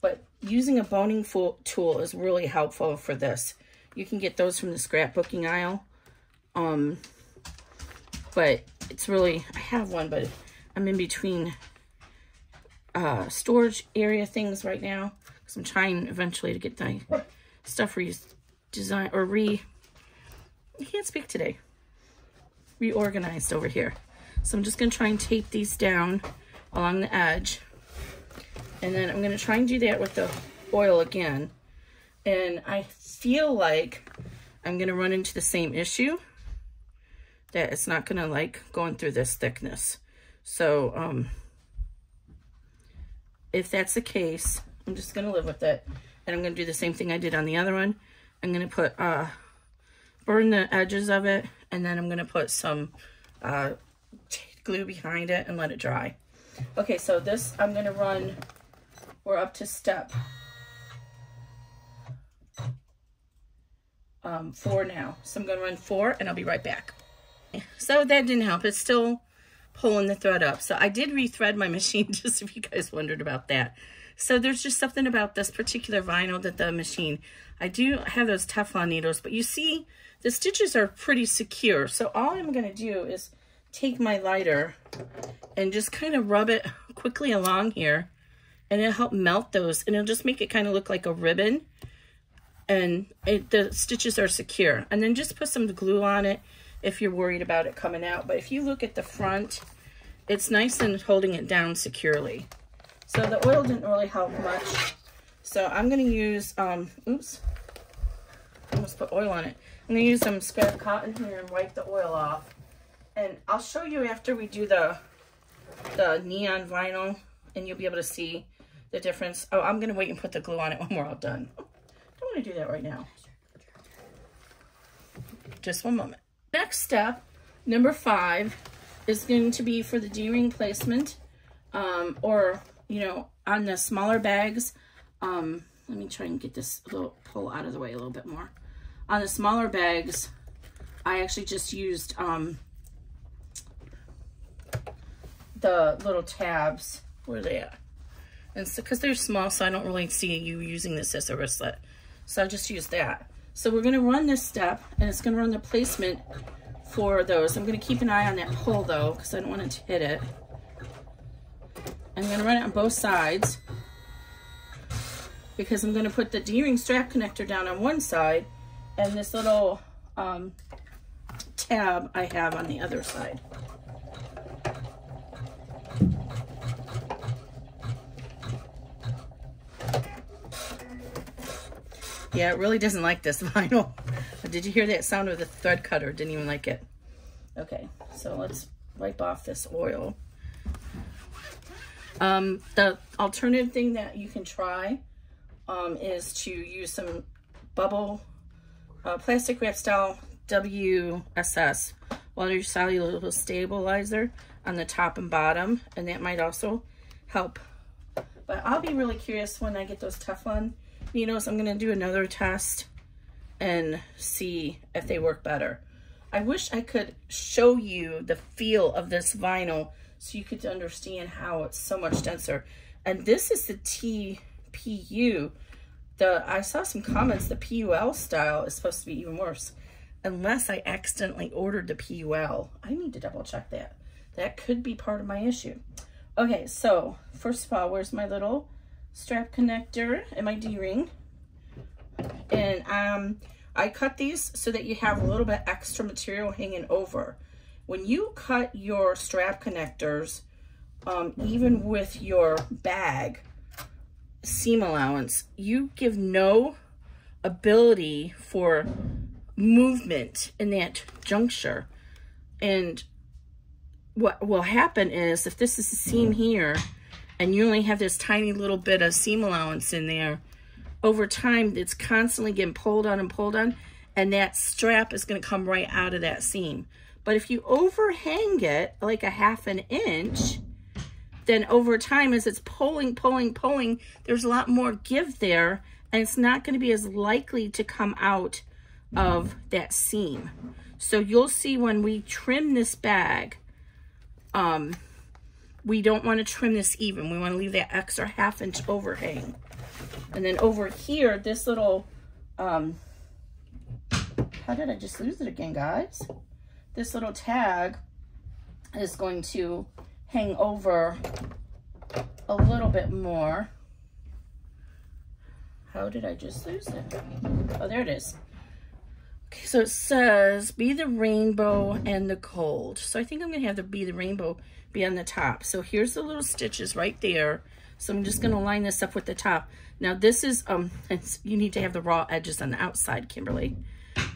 But using a boning tool is really helpful for this. You can get those from the scrapbooking aisle. Um, but it's really, I have one, but I'm in between uh, storage area things right now. Because I'm trying eventually to get my stuff re design or re I can't speak today. Reorganized over here. So I'm just going to try and tape these down along the edge. And then I'm going to try and do that with the oil again. And I feel like I'm going to run into the same issue that it's not going to like going through this thickness. So um, if that's the case, I'm just going to live with it. And I'm going to do the same thing I did on the other one. I'm going to put, uh, burn the edges of it. And then I'm going to put some uh, glue behind it and let it dry. Okay, so this I'm going to run, we're up to step um, four now. So I'm going to run four and I'll be right back. So that didn't help. It's still pulling the thread up. So I did rethread my machine just if you guys wondered about that. So there's just something about this particular vinyl that the machine, I do have those Teflon needles, but you see the stitches are pretty secure. So all I'm going to do is take my lighter and just kind of rub it quickly along here and it'll help melt those and it'll just make it kind of look like a ribbon and it, the stitches are secure. And then just put some glue on it if you're worried about it coming out. But if you look at the front, it's nice and holding it down securely. So the oil didn't really help much. So I'm going to use, um, oops, I almost put oil on it. I'm going to use some spare cotton here and wipe the oil off. And I'll show you after we do the, the neon vinyl and you'll be able to see the difference. Oh, I'm going to wait and put the glue on it when we're all done. Don't want to do that right now. Just one moment. Next step, number five, is going to be for the D-ring placement um, or you know, on the smaller bags, um, let me try and get this little pull out of the way a little bit more. On the smaller bags, I actually just used um, the little tabs. Where they at? And so, because they're small, so I don't really see you using this as a wristlet. So I just use that. So we're going to run this step, and it's going to run the placement for those. I'm going to keep an eye on that pull, though, because I don't want it to hit it. I'm going to run it on both sides because I'm going to put the D-ring strap connector down on one side and this little um, tab I have on the other side. Yeah, it really doesn't like this vinyl. Did you hear that sound of the thread cutter? Didn't even like it. Okay, so let's wipe off this oil. Um, the alternative thing that you can try um, is to use some bubble uh, plastic wrap style WSS water soluble stabilizer on the top and bottom and that might also help. But I'll be really curious when I get those Teflon needles. I'm gonna do another test and see if they work better. I wish I could show you the feel of this vinyl so you could understand how it's so much denser. And this is the TPU. The I saw some comments, the PUL style is supposed to be even worse. Unless I accidentally ordered the PUL. I need to double check that. That could be part of my issue. Okay, so first of all, where's my little strap connector and my D-ring? And um, I cut these so that you have a little bit extra material hanging over when you cut your strap connectors, um, even with your bag seam allowance, you give no ability for movement in that juncture. And what will happen is if this is a seam here and you only have this tiny little bit of seam allowance in there, over time it's constantly getting pulled on and pulled on and that strap is going to come right out of that seam. But if you overhang it like a half an inch, then over time as it's pulling, pulling, pulling, there's a lot more give there and it's not going to be as likely to come out of that seam. So you'll see when we trim this bag, um, we don't want to trim this even. We want to leave that extra half inch overhang. And then over here, this little, um, how did I just lose it again, guys? This little tag is going to hang over a little bit more. How did I just lose it? Oh, there it is. Okay, so it says, be the rainbow and the cold. So I think I'm going to have the be the rainbow be on the top. So here's the little stitches right there. So I'm just going to line this up with the top. Now this is, um, you need to have the raw edges on the outside, Kimberly.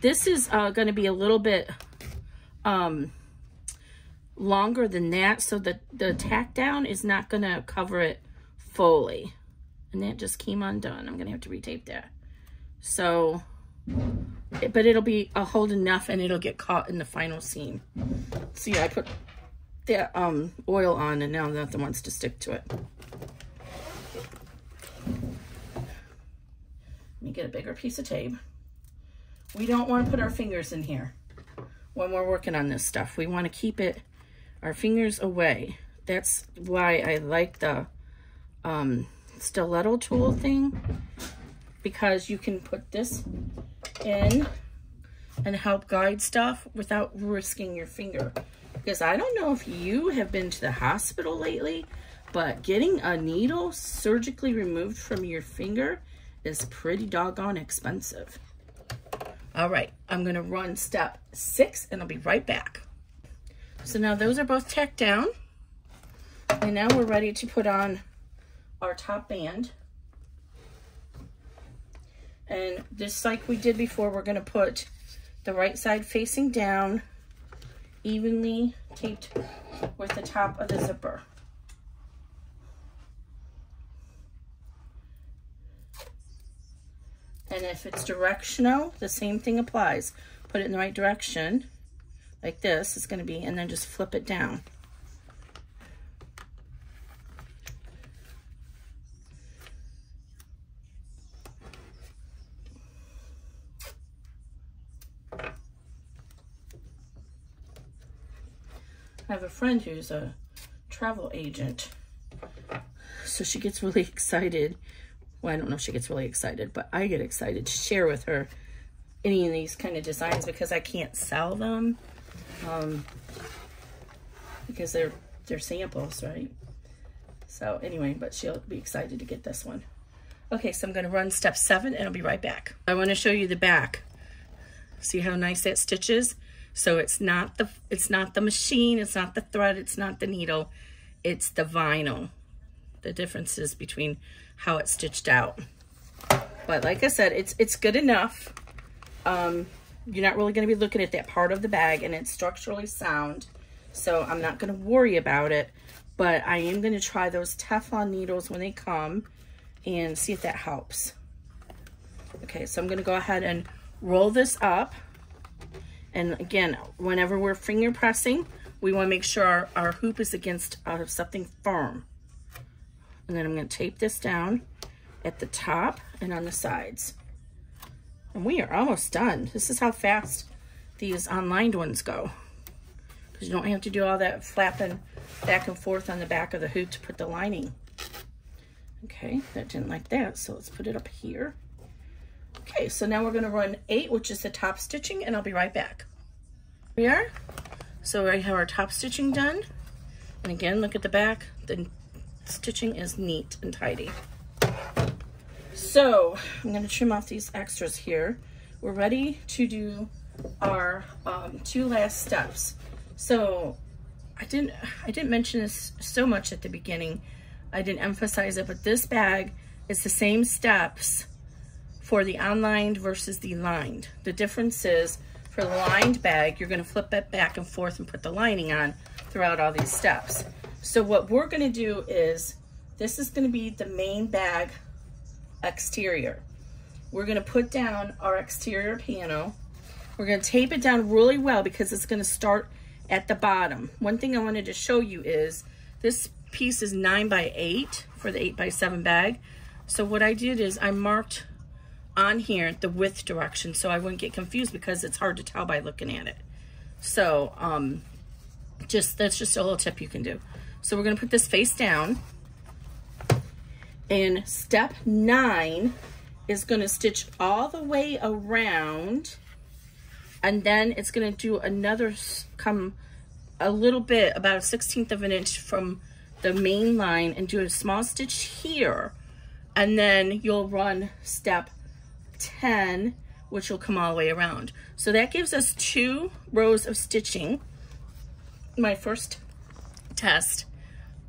This is uh, going to be a little bit um, longer than that. So the, the tack down is not going to cover it fully. And that just came undone. I'm going to have to retape that. So, but it'll be I'll hold enough and it'll get caught in the final seam. See, I put that um, oil on and now nothing wants to stick to it. Let me get a bigger piece of tape. We don't want to put our fingers in here when we're working on this stuff. We want to keep it, our fingers away. That's why I like the um, stiletto tool thing because you can put this in and help guide stuff without risking your finger. Because I don't know if you have been to the hospital lately, but getting a needle surgically removed from your finger is pretty doggone expensive. All right, I'm gonna run step six and I'll be right back. So now those are both tacked down. And now we're ready to put on our top band. And just like we did before, we're gonna put the right side facing down, evenly taped with the top of the zipper. And if it's directional, the same thing applies. Put it in the right direction, like this, it's gonna be, and then just flip it down. I have a friend who's a travel agent. So she gets really excited. Well, I don't know if she gets really excited, but I get excited to share with her any of these kind of designs because I can't sell them. Um, because they're they're samples, right? So anyway, but she'll be excited to get this one. Okay, so I'm gonna run step seven and I'll be right back. I wanna show you the back. See how nice that stitch is? So it's not the it's not the machine, it's not the thread, it's not the needle, it's the vinyl. The differences between how it's stitched out. But like I said, it's it's good enough. Um, you're not really going to be looking at that part of the bag and it's structurally sound. So I'm not going to worry about it. But I am going to try those Teflon needles when they come and see if that helps. Okay, so I'm going to go ahead and roll this up. And again, whenever we're finger pressing, we want to make sure our, our hoop is against uh, something firm. And then I'm going to tape this down at the top and on the sides. And we are almost done. This is how fast these unlined ones go. Because you don't have to do all that flapping back and forth on the back of the hoop to put the lining. Okay, that didn't like that, so let's put it up here. Okay, so now we're gonna run eight, which is the top stitching, and I'll be right back. Here we are. So I have our top stitching done. And again, look at the back. The stitching is neat and tidy. So I'm gonna trim off these extras here. We're ready to do our um, two last steps. So I didn't, I didn't mention this so much at the beginning. I didn't emphasize it, but this bag is the same steps for the unlined versus the lined. The difference is for the lined bag, you're gonna flip it back and forth and put the lining on throughout all these steps. So what we're gonna do is, this is gonna be the main bag exterior. We're gonna put down our exterior panel. We're gonna tape it down really well because it's gonna start at the bottom. One thing I wanted to show you is this piece is nine by eight for the eight by seven bag. So what I did is I marked on here the width direction so I wouldn't get confused because it's hard to tell by looking at it. So um, just that's just a little tip you can do. So we're gonna put this face down and step nine is gonna stitch all the way around and then it's gonna do another, come a little bit, about a 16th of an inch from the main line and do a small stitch here. And then you'll run step 10, which will come all the way around. So that gives us two rows of stitching. My first test,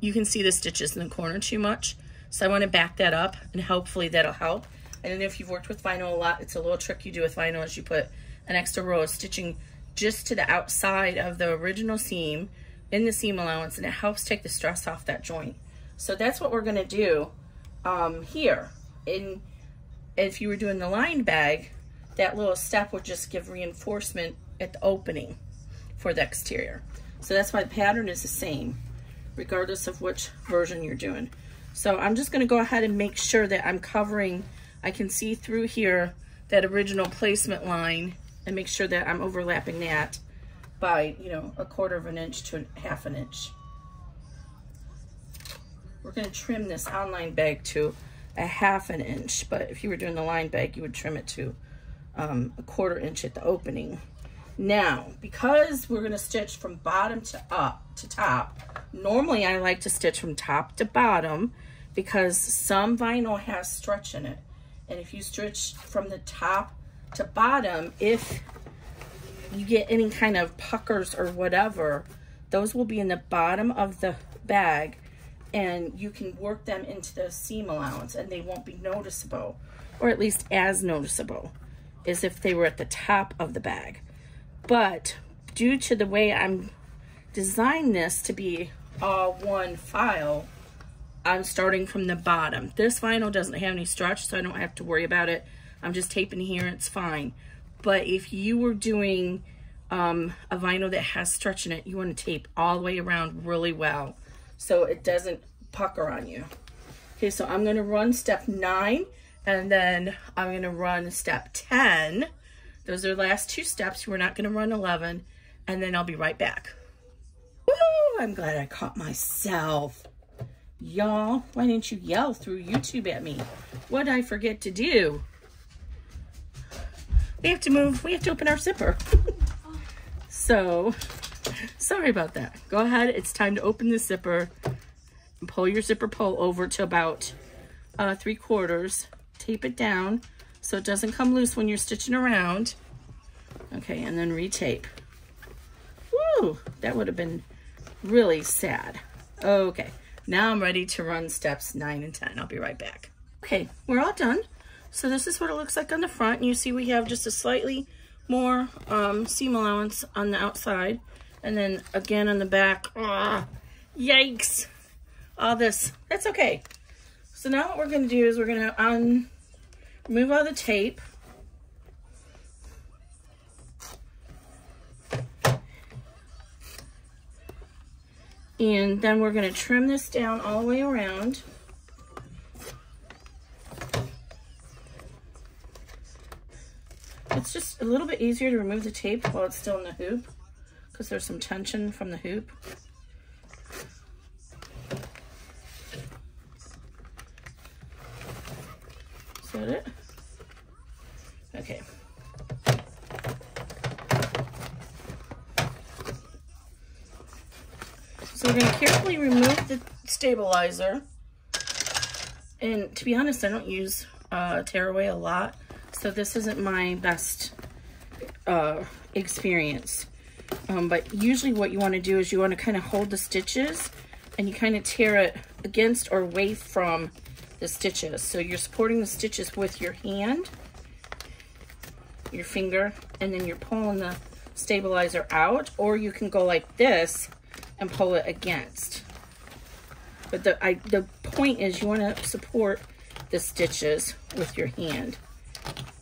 you can see the stitches in the corner too much. So I want to back that up and hopefully that'll help. And if you've worked with vinyl a lot, it's a little trick you do with vinyl is you put an extra row of stitching just to the outside of the original seam in the seam allowance and it helps take the stress off that joint. So that's what we're gonna do um, here. In, if you were doing the lined bag, that little step would just give reinforcement at the opening for the exterior. So that's why the pattern is the same, regardless of which version you're doing. So I'm just gonna go ahead and make sure that I'm covering, I can see through here that original placement line and make sure that I'm overlapping that by, you know, a quarter of an inch to half an inch. We're gonna trim this unlined bag to a half an inch, but if you were doing the line bag, you would trim it to um, a quarter inch at the opening. Now, because we're gonna stitch from bottom to up to top, normally I like to stitch from top to bottom because some vinyl has stretch in it. And if you stitch from the top to bottom, if you get any kind of puckers or whatever, those will be in the bottom of the bag and you can work them into the seam allowance and they won't be noticeable or at least as noticeable as if they were at the top of the bag. But due to the way I'm designed this to be all one file, I'm starting from the bottom. This vinyl doesn't have any stretch, so I don't have to worry about it. I'm just taping here, it's fine. But if you were doing um, a vinyl that has stretch in it, you want to tape all the way around really well so it doesn't pucker on you. Okay, so I'm going to run step nine and then I'm going to run step 10. Those are the last two steps. We're not going to run 11 and then I'll be right back. I'm glad I caught myself. Y'all, why didn't you yell through YouTube at me? What did I forget to do? We have to move, we have to open our zipper. so, sorry about that. Go ahead, it's time to open the zipper. Pull your zipper pull over to about uh, three quarters. Tape it down so it doesn't come loose when you're stitching around. Okay, and then retape. Woo, that would have been really sad. Okay, now I'm ready to run steps nine and 10. I'll be right back. Okay, we're all done. So this is what it looks like on the front. You see we have just a slightly more um, seam allowance on the outside. And then again on the back. Ah, yikes. All this. That's okay. So now what we're going to do is we're going to un remove all the tape. And then we're going to trim this down all the way around. It's just a little bit easier to remove the tape while it's still in the hoop because there's some tension from the hoop. Is that it? Okay. We're going to carefully remove the stabilizer. And to be honest, I don't use uh, tearaway a lot so this isn't my best uh, experience. Um, but usually what you want to do is you want to kind of hold the stitches and you kind of tear it against or away from the stitches. So you're supporting the stitches with your hand, your finger, and then you're pulling the stabilizer out, or you can go like this and pull it against. But the, I, the point is you want to support the stitches with your hand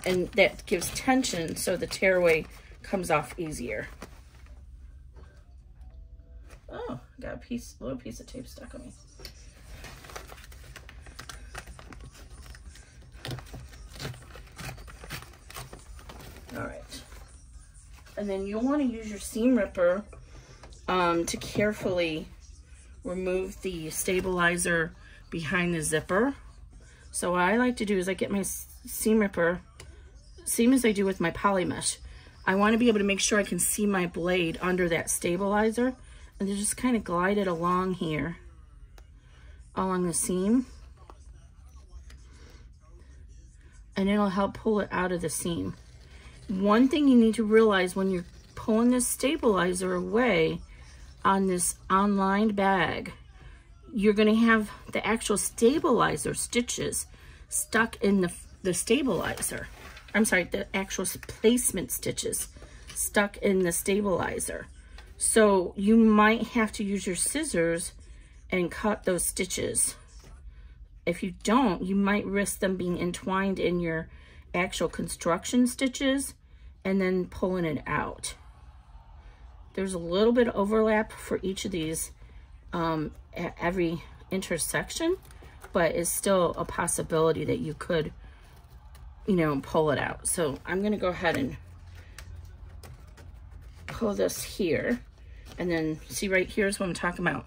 and that gives tension so the tearaway comes off easier. Oh, got a piece, little piece of tape stuck on me. All right. And then you'll want to use your seam ripper um, to carefully remove the stabilizer behind the zipper. So what I like to do is I get my seam ripper same as I do with my poly mesh. I want to be able to make sure I can see my blade under that stabilizer and to just kind of glide it along here, along the seam. And it'll help pull it out of the seam. one thing you need to realize when you're pulling this stabilizer away on this unlined bag, you're going to have the actual stabilizer stitches stuck in the, the stabilizer. I'm sorry, the actual placement stitches stuck in the stabilizer. So you might have to use your scissors and cut those stitches. If you don't, you might risk them being entwined in your actual construction stitches and then pulling it out. There's a little bit of overlap for each of these um, at every intersection, but it's still a possibility that you could, you know, pull it out. So I'm going to go ahead and pull this here. And then see right here is what I'm talking about.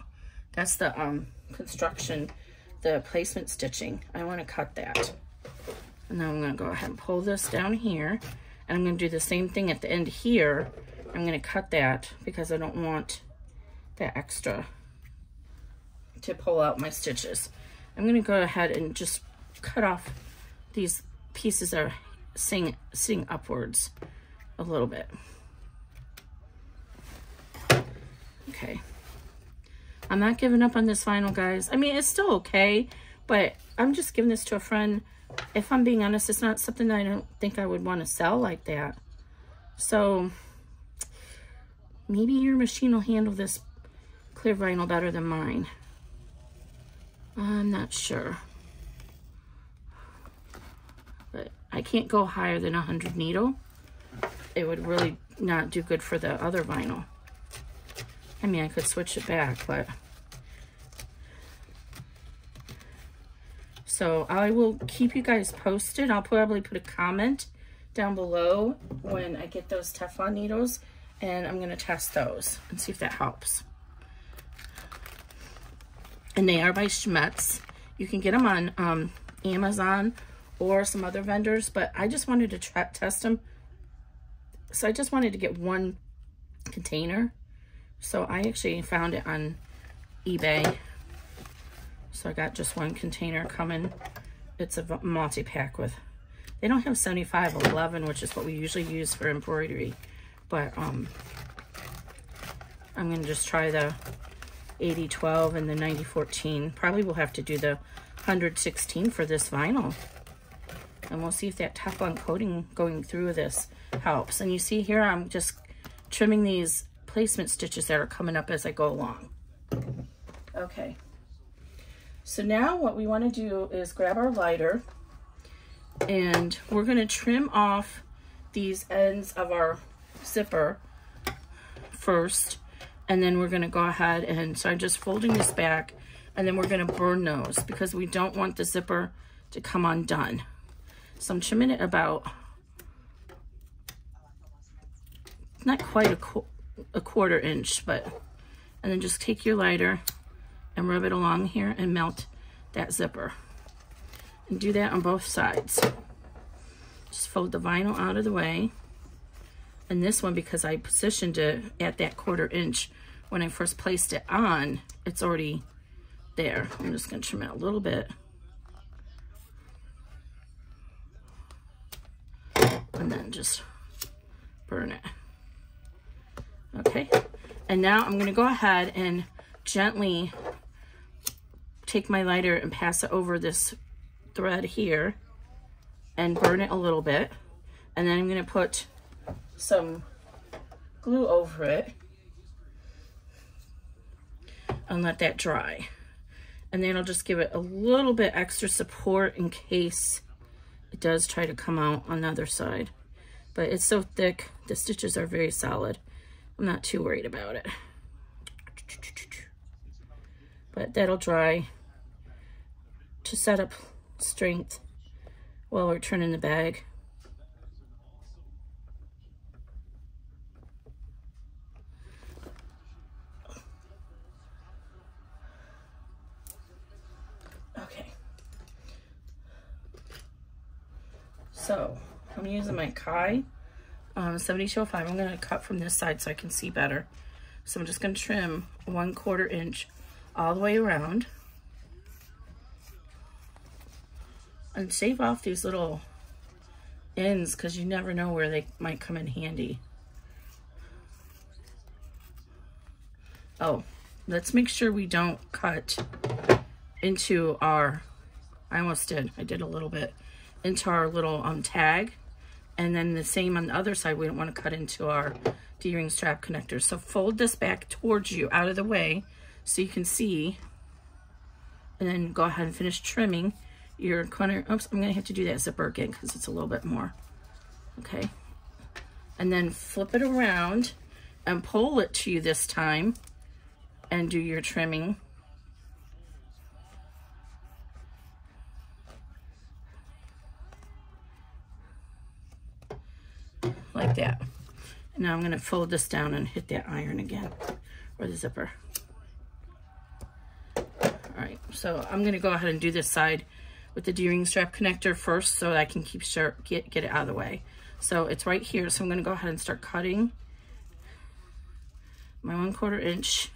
That's the um, construction, the placement stitching. I want to cut that. And then I'm going to go ahead and pull this down here. And I'm going to do the same thing at the end here. I'm going to cut that because I don't want that extra to pull out my stitches. I'm going to go ahead and just cut off these pieces are sitting, sitting upwards a little bit. Okay. I'm not giving up on this vinyl, guys. I mean, it's still okay, but I'm just giving this to a friend. If I'm being honest, it's not something I don't think I would want to sell like that. So, maybe your machine will handle this clear vinyl better than mine. I'm not sure. But I can't go higher than 100 needle. It would really not do good for the other vinyl. I mean, I could switch it back, but... So I will keep you guys posted. I'll probably put a comment down below when I get those Teflon needles and I'm to test those and see if that helps and they are by Schmetz. You can get them on um, Amazon or some other vendors, but I just wanted to test them. So I just wanted to get one container. So I actually found it on eBay. So I got just one container coming. It's a multi-pack with, they don't have 75 11, which is what we usually use for embroidery. But um, I'm going to just try the 8012 and the 9014. Probably we'll have to do the 116 for this vinyl. And we'll see if that Teflon coating going through this helps. And you see here, I'm just trimming these placement stitches that are coming up as I go along. Okay. So now what we want to do is grab our lighter and we're going to trim off these ends of our zipper first and then we're gonna go ahead and, so I'm just folding this back and then we're gonna burn those because we don't want the zipper to come undone. So I'm trimming it about, not quite a, qu a quarter inch, but, and then just take your lighter and rub it along here and melt that zipper. And do that on both sides. Just fold the vinyl out of the way. This one, because I positioned it at that quarter inch when I first placed it on, it's already there. I'm just gonna trim it a little bit. And then just burn it. Okay, and now I'm gonna go ahead and gently take my lighter and pass it over this thread here and burn it a little bit. And then I'm gonna put some glue over it and let that dry. And then I'll just give it a little bit extra support in case it does try to come out on the other side. But it's so thick, the stitches are very solid. I'm not too worried about it. But that'll dry to set up strength while we're turning the bag. So I'm using my Kai um, 7205. I'm going to cut from this side so I can see better. So I'm just going to trim one quarter inch all the way around. And shave off these little ends because you never know where they might come in handy. Oh, let's make sure we don't cut into our, I almost did, I did a little bit, into our little um tag. And then the same on the other side, we don't want to cut into our D-ring strap connector. So fold this back towards you, out of the way, so you can see. And then go ahead and finish trimming your corner. Oops, I'm going to have to do that zipper again because it's a little bit more. Okay. And then flip it around and pull it to you this time and do your trimming. Like that. Now I'm going to fold this down and hit that iron again, or the zipper. All right, so I'm going to go ahead and do this side with the D-ring strap connector first so that I can keep sharp, get, get it out of the way. So it's right here, so I'm going to go ahead and start cutting my one quarter inch.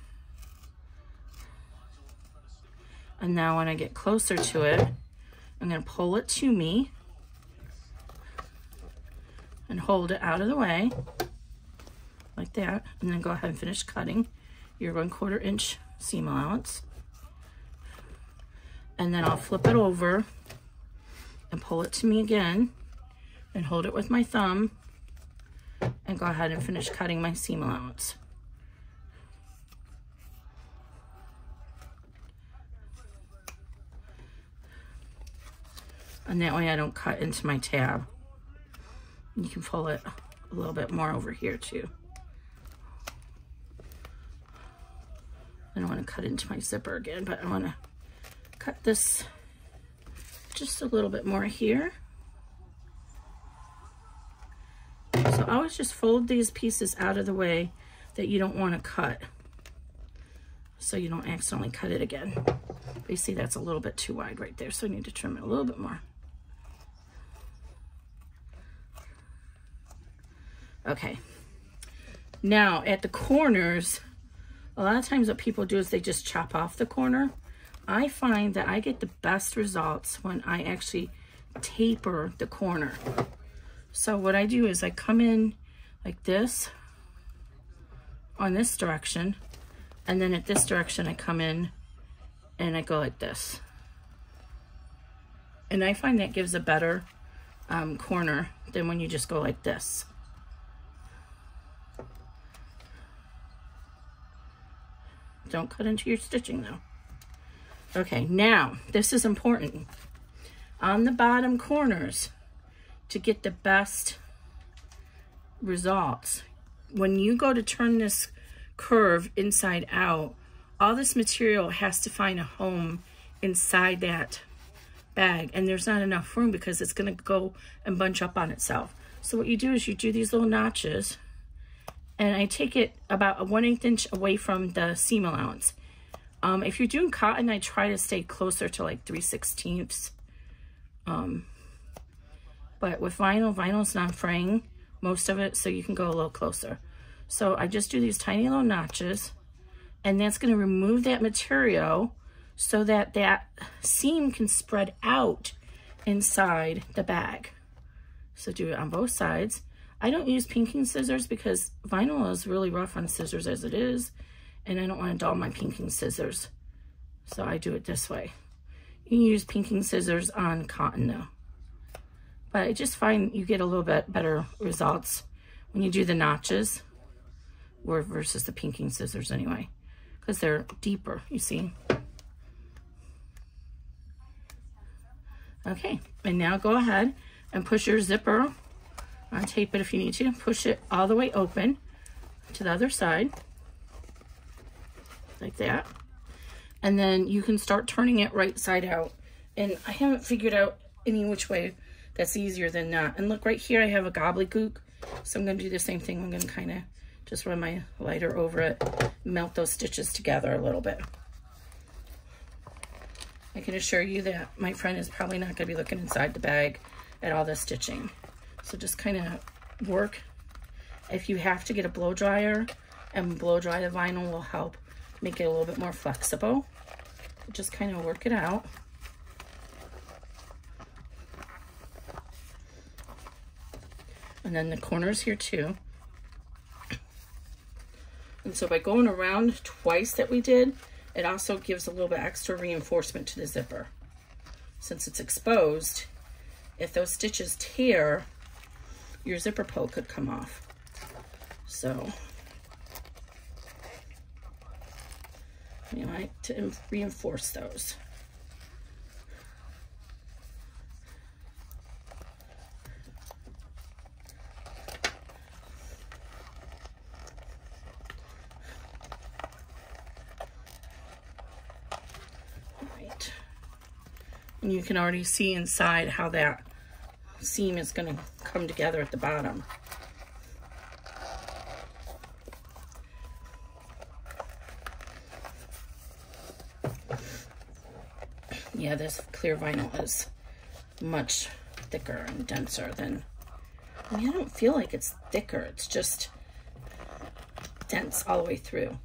And now when I get closer to it, I'm going to pull it to me and hold it out of the way like that. And then go ahead and finish cutting your one quarter inch seam allowance. And then I'll flip it over and pull it to me again and hold it with my thumb and go ahead and finish cutting my seam allowance. And that way I don't cut into my tab. You can pull it a little bit more over here too. I don't want to cut into my zipper again, but I want to cut this just a little bit more here. So always just fold these pieces out of the way that you don't want to cut so you don't accidentally cut it again. But you see that's a little bit too wide right there, so I need to trim it a little bit more. Okay. Now at the corners, a lot of times what people do is they just chop off the corner. I find that I get the best results when I actually taper the corner. So what I do is I come in like this on this direction and then at this direction I come in and I go like this. And I find that gives a better um, corner than when you just go like this. Don't cut into your stitching though. Okay, now this is important. On the bottom corners, to get the best results, when you go to turn this curve inside out, all this material has to find a home inside that bag and there's not enough room because it's going to go and bunch up on itself. So what you do is you do these little notches and I take it about a 1 8 inch away from the seam allowance. Um, if you're doing cotton, I try to stay closer to like 3 sixteenths. Um, but with vinyl, vinyl's not fraying most of it, so you can go a little closer. So I just do these tiny little notches, and that's going to remove that material so that that seam can spread out inside the bag. So do it on both sides. I don't use pinking scissors because vinyl is really rough on scissors as it is, and I don't want to dull my pinking scissors. So I do it this way. You can use pinking scissors on cotton though. But I just find you get a little bit better results when you do the notches or versus the pinking scissors anyway, because they're deeper, you see. Okay, and now go ahead and push your zipper Untape it if you need to. Push it all the way open to the other side. Like that. And then you can start turning it right side out. And I haven't figured out any which way that's easier than that. And look, right here I have a gobbledygook. So I'm going to do the same thing. I'm going to kind of just run my lighter over it, melt those stitches together a little bit. I can assure you that my friend is probably not going to be looking inside the bag at all the stitching. So just kind of work. If you have to get a blow dryer and blow dry the vinyl will help make it a little bit more flexible. Just kind of work it out. And then the corners here too. And so by going around twice that we did, it also gives a little bit extra reinforcement to the zipper. Since it's exposed, if those stitches tear, your zipper pull could come off. So you like to reinforce those. And you can already see inside how that seam is going to come together at the bottom. Yeah, this clear vinyl is much thicker and denser than, I mean, I don't feel like it's thicker. It's just dense all the way through.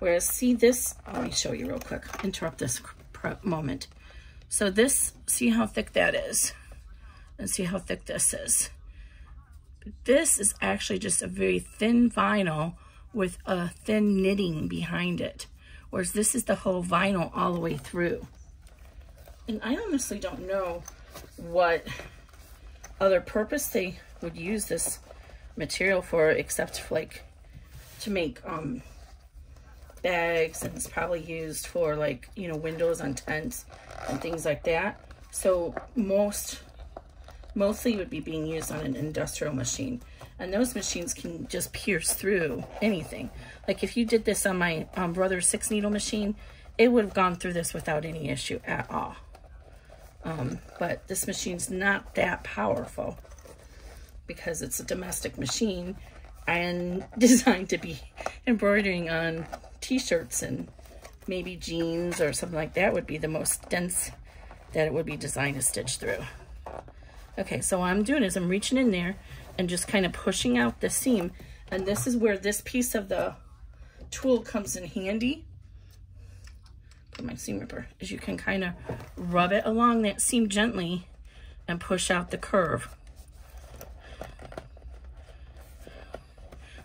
Whereas, see this, let me show you real quick, interrupt this moment. So this, see how thick that is? And see how thick this is. This is actually just a very thin vinyl with a thin knitting behind it. Whereas this is the whole vinyl all the way through. And I honestly don't know what other purpose they would use this material for except for like to make um bags and it's probably used for like you know windows on tents and things like that. So most, mostly would be being used on an industrial machine. And those machines can just pierce through anything. Like if you did this on my um, brother's six needle machine, it would have gone through this without any issue at all. Um, but this machine's not that powerful because it's a domestic machine and designed to be embroidering on t-shirts and maybe jeans or something like that would be the most dense that it would be designed to stitch through. Okay, so what I'm doing is I'm reaching in there and just kind of pushing out the seam. And this is where this piece of the tool comes in handy. Put my seam ripper, is you can kind of rub it along that seam gently and push out the curve.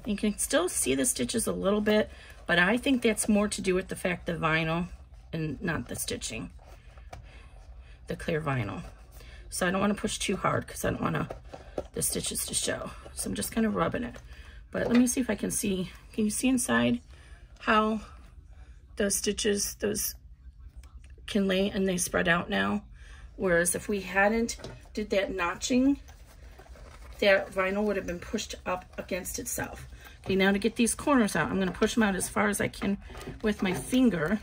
You can still see the stitches a little bit, but I think that's more to do with the fact the vinyl and not the stitching, the clear vinyl. So I don't want to push too hard because I don't want to, the stitches to show. So I'm just kind of rubbing it. But let me see if I can see, can you see inside how those stitches, those can lay and they spread out now? Whereas if we hadn't did that notching, that vinyl would have been pushed up against itself. Okay, now to get these corners out, I'm going to push them out as far as I can with my finger.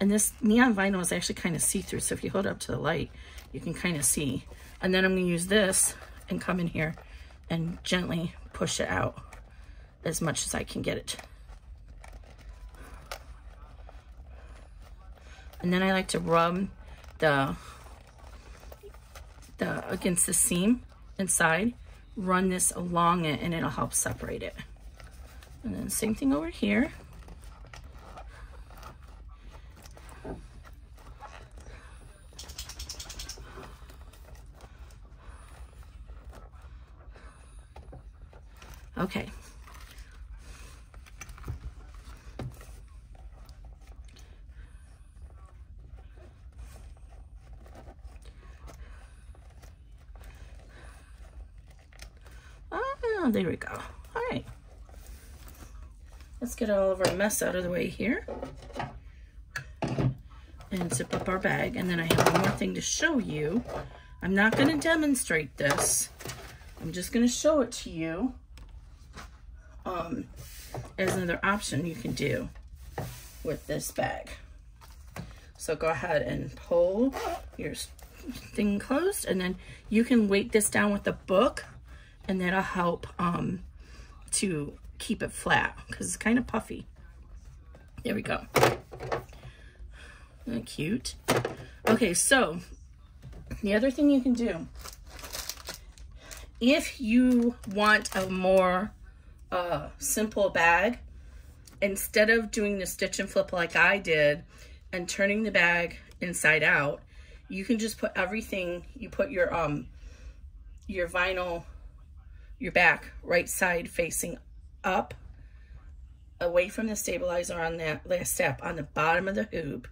And this neon vinyl is actually kind of see-through, so if you hold it up to the light, you can kind of see. And then I'm to use this and come in here and gently push it out as much as I can get it. And then I like to rub the, the against the seam inside, run this along it, and it'll help separate it. And then same thing over here. Okay. Ah, there we go. All right. Let's get all of our mess out of the way here. And zip up our bag. And then I have one more thing to show you. I'm not going to demonstrate this. I'm just going to show it to you um, as another option you can do with this bag. So go ahead and pull your thing closed and then you can weight this down with a book and that'll help um, to keep it flat because it's kind of puffy. There we go. Isn't cute? Okay, so the other thing you can do, if you want a more uh, simple bag, instead of doing the stitch and flip like I did and turning the bag inside out, you can just put everything, you put your um your vinyl your back, right side facing up, away from the stabilizer on that last step on the bottom of the hoop.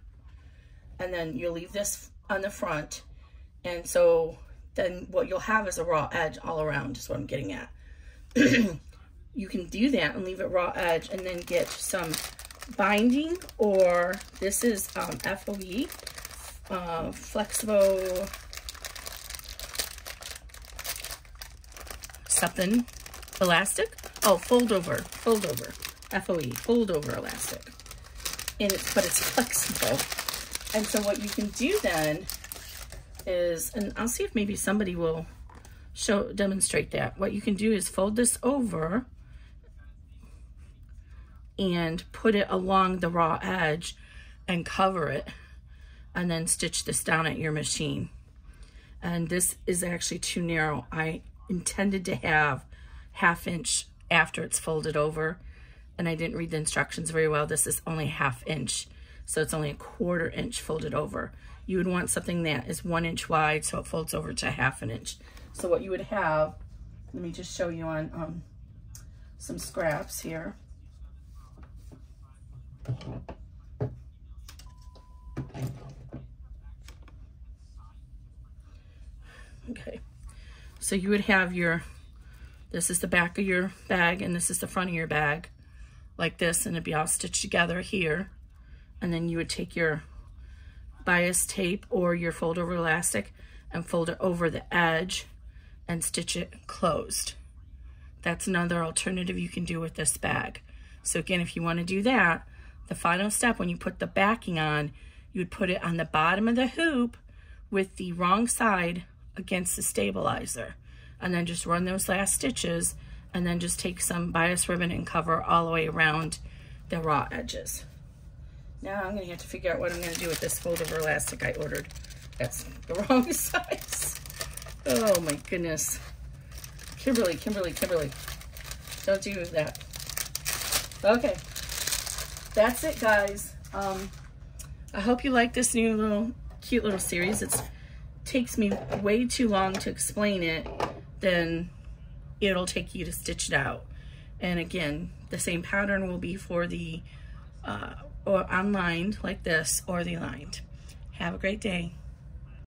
And then you leave this on the front. And so then what you'll have is a raw edge all around is what I'm getting at. you can do that and leave it raw edge and then get some binding or this is um, FOE, uh, flexible something elastic. Oh, fold over, fold over, FOE, fold over elastic. And it's, but it's flexible. And so what you can do then is, and I'll see if maybe somebody will show, demonstrate that. What you can do is fold this over and put it along the raw edge and cover it and then stitch this down at your machine. And this is actually too narrow. I intended to have half inch after it's folded over and I didn't read the instructions very well. This is only half inch, so it's only a quarter inch folded over. You would want something that is one inch wide so it folds over to half an inch. So what you would have, let me just show you on um, some scraps here. Okay, so you would have your, this is the back of your bag and this is the front of your bag like this and it'd be all stitched together here. And then you would take your bias tape or your fold over elastic and fold it over the edge and stitch it closed. That's another alternative you can do with this bag. So again, if you want to do that, the final step when you put the backing on, you would put it on the bottom of the hoop with the wrong side against the stabilizer. And then just run those last stitches and then just take some bias ribbon and cover all the way around the raw edges. Now I'm gonna have to figure out what I'm gonna do with this fold over elastic I ordered. That's the wrong size. Oh my goodness. Kimberly, Kimberly, Kimberly. Don't do that. Okay. That's it, guys. Um, I hope you like this new little, cute little series. It takes me way too long to explain it than it'll take you to stitch it out. And again, the same pattern will be for the uh, or unlined like this or the lined. Have a great day.